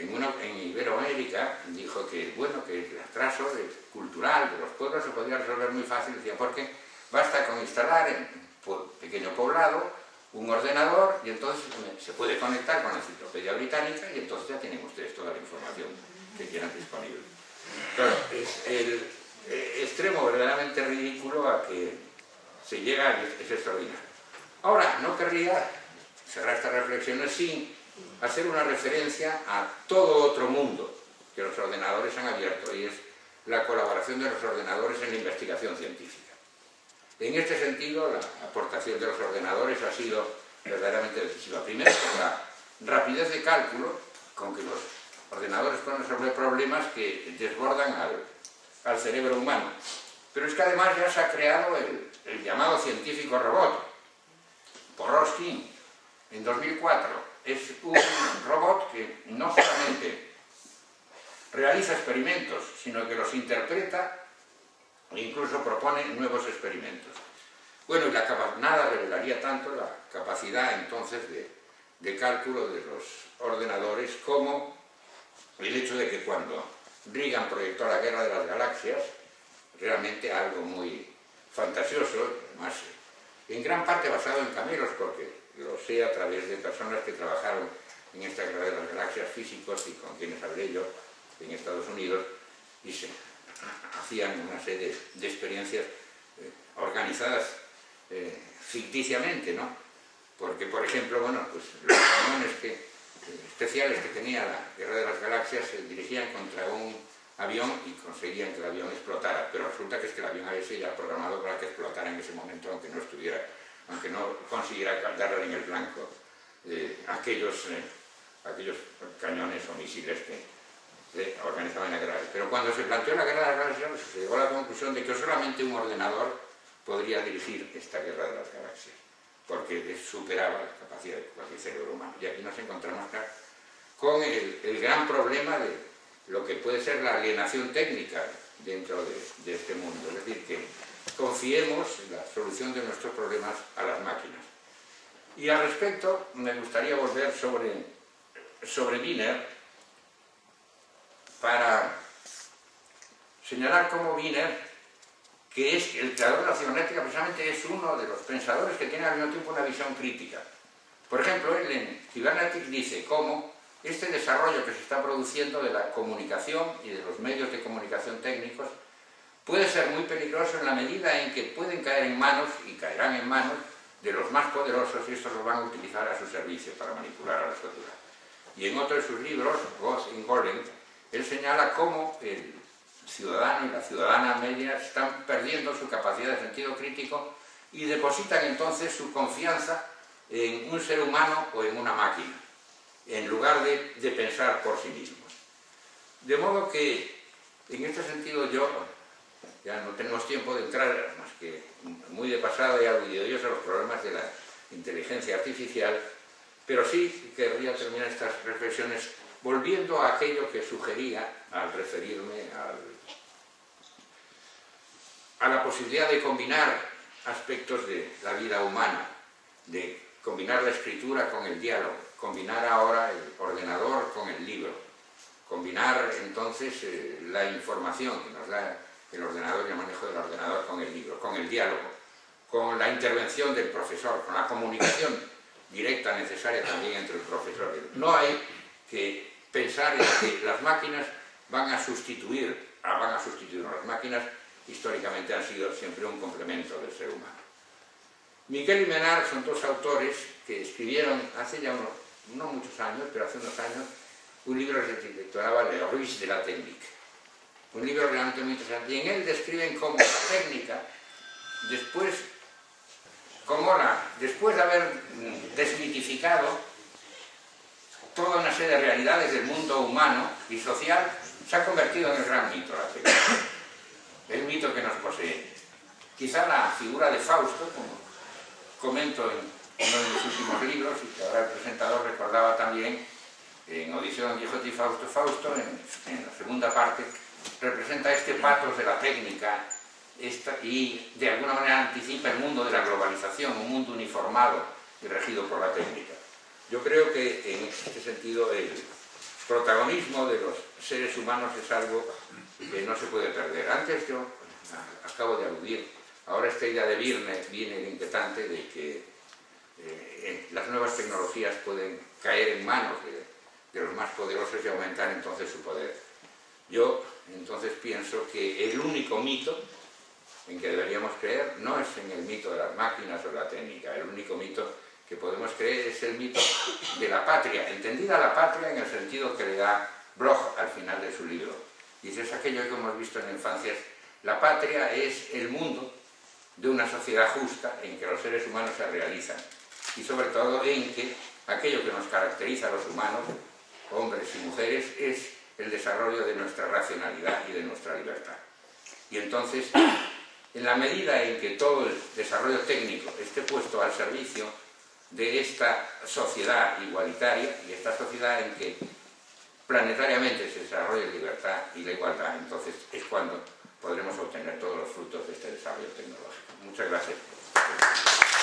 en, Iberoamérica, dijo que, bueno, que el atraso cultural de los pueblos se podía resolver muy fácil, decía, porque basta con instalar en un pequeño poblado un ordenador y entonces se puede conectar con la enciclopedia británica y entonces ya tienen ustedes toda la información que quieran disponible. Claro, es el eh, extremo verdaderamente ridículo a que se llega es extraordinario. Ahora, no querría cerrar estas reflexiones sin hacer una referencia a todo otro mundo que los ordenadores han abierto y es la colaboración de los ordenadores en la investigación científica. En este sentido, la aportación de los ordenadores ha sido verdaderamente decisiva. Primero, la rapidez de cálculo con que los ordenadores pueden resolver problemas que desbordan al, cerebro humano. Pero es que además ya se ha creado el, el llamado científico robot, Poroskin, en 2004. Es un robot que no solamente realiza experimentos, sino que los interpreta e incluso propone nuevos experimentos. Bueno, y la nada revelaría tanto la capacidad entonces de, de cálculo de los ordenadores como el hecho de que cuando Reagan proyectó la guerra de las galaxias, realmente algo muy fantasioso, más en gran parte basado en camelos, porque lo sé a través de personas que trabajaron en esta guerra de las galaxias físicos y con quienes hablé yo en Estados Unidos y se hacían una serie de, experiencias eh, organizadas eh, ficticiamente, ¿no? Porque, por ejemplo, bueno, pues los cañones que, especiales que tenía la Guerra de las Galaxias se dirigían contra un avión y conseguían que el avión explotara, pero resulta que es que el avión había sido ya programado para que explotara en ese momento, aunque no estuviera, aunque no consiguiera darle en el blanco eh, aquellos, eh, aquellos cañones o misiles que organizaban la guerra. Pero cuando se planteó la guerra de las galaxias, se llegó a la conclusión de que solamente un ordenador podría dirigir esta guerra de las galaxias, porque superaba la capacidad de cualquier cerebro humano. Y aquí nos encontramos con el, el gran problema de lo que puede ser la alienación técnica dentro de, este mundo. Es decir, que confiemos en la solución de nuestros problemas a las máquinas. Y al respecto, me gustaría volver sobre, sobre Wiener para señalar cómo Wiener, que es el creador de la cibernética, precisamente es uno de los pensadores que tiene al mismo tiempo una visión crítica. Por ejemplo, él en Cybernetics dice cómo este desarrollo que se está produciendo de la comunicación y de los medios de comunicación técnicos puede ser muy peligroso en la medida en que pueden caer en manos, y caerán en manos, de los más poderosos y estos los van a utilizar a su servicio para manipular a la sociedad. Y en otro de sus libros, Ghost in Golden, él señala cómo el ciudadano y la ciudadana media están perdiendo su capacidad de sentido crítico y depositan entonces su confianza en un ser humano o en una máquina en lugar de, pensar por sí mismos. De modo que, en este sentido, yo, ya no tenemos tiempo de entrar, más que muy de pasada y yo a los problemas de la inteligencia artificial, pero sí querría terminar estas reflexiones volviendo a aquello que sugería al referirme a la posibilidad de combinar aspectos de la vida humana, de combinar la escritura con el diálogo, combinar ahora el ordenador con el libro, combinar entonces eh, la información que nos da el ordenador y el manejo del ordenador con el libro, con el diálogo, con la intervención del profesor, con la comunicación directa necesaria también entre el profesor. No hay que pensar en que las máquinas van a sustituir, ah, van a sustituir las máquinas, históricamente han sido siempre un complemento del ser humano. Miquel y Menard son dos autores que escribieron hace ya unos no muchos años, pero hace unos años, un libro que se titulaba Le Ruiz de la Técnica. Un libro realmente muy interesante. Y en él describen cómo la técnica, después, como la, después de haber desmitificado toda una serie de realidades del mundo humano y social, se ha convertido en el gran mito la técnica. El mito que nos posee. Quizá la figura de Fausto, como comento en uno de mis últimos libros y que ahora el presentador recordaba también en Odiseo Quijote y Fausto Fausto, en, la segunda parte, representa este patos de la técnica y de alguna manera anticipa el mundo de la globalización, un mundo uniformado y regido por la técnica. Yo creo que en este sentido el protagonismo de los seres humanos es algo que no se puede perder. Antes yo acabo de aludir, ahora esta idea de Birne viene de inquietante de que eh, las nuevas tecnologías pueden caer en manos de, los más poderosos y aumentar entonces su poder. Yo entonces pienso que el único mito en que deberíamos creer no es en el mito de las máquinas o la técnica, el único mito que podemos creer es el mito de la patria, entendida la patria en el sentido que le da Bloch al final de su libro. Dice, es aquello que hemos visto en la infancia, la patria es el mundo de una sociedad justa en que los seres humanos se realizan y sobre todo en que aquello que nos caracteriza a los humanos, hombres y mujeres, es el desarrollo de nuestra racionalidad y de nuestra libertad. Y entonces, en la medida en que todo el desarrollo técnico esté puesto al servicio de esta sociedad igualitaria y esta sociedad en que planetariamente se desarrolla la libertad y la igualdad, entonces es cuando podremos obtener todos los frutos de este desarrollo tecnológico. Muchas gracias.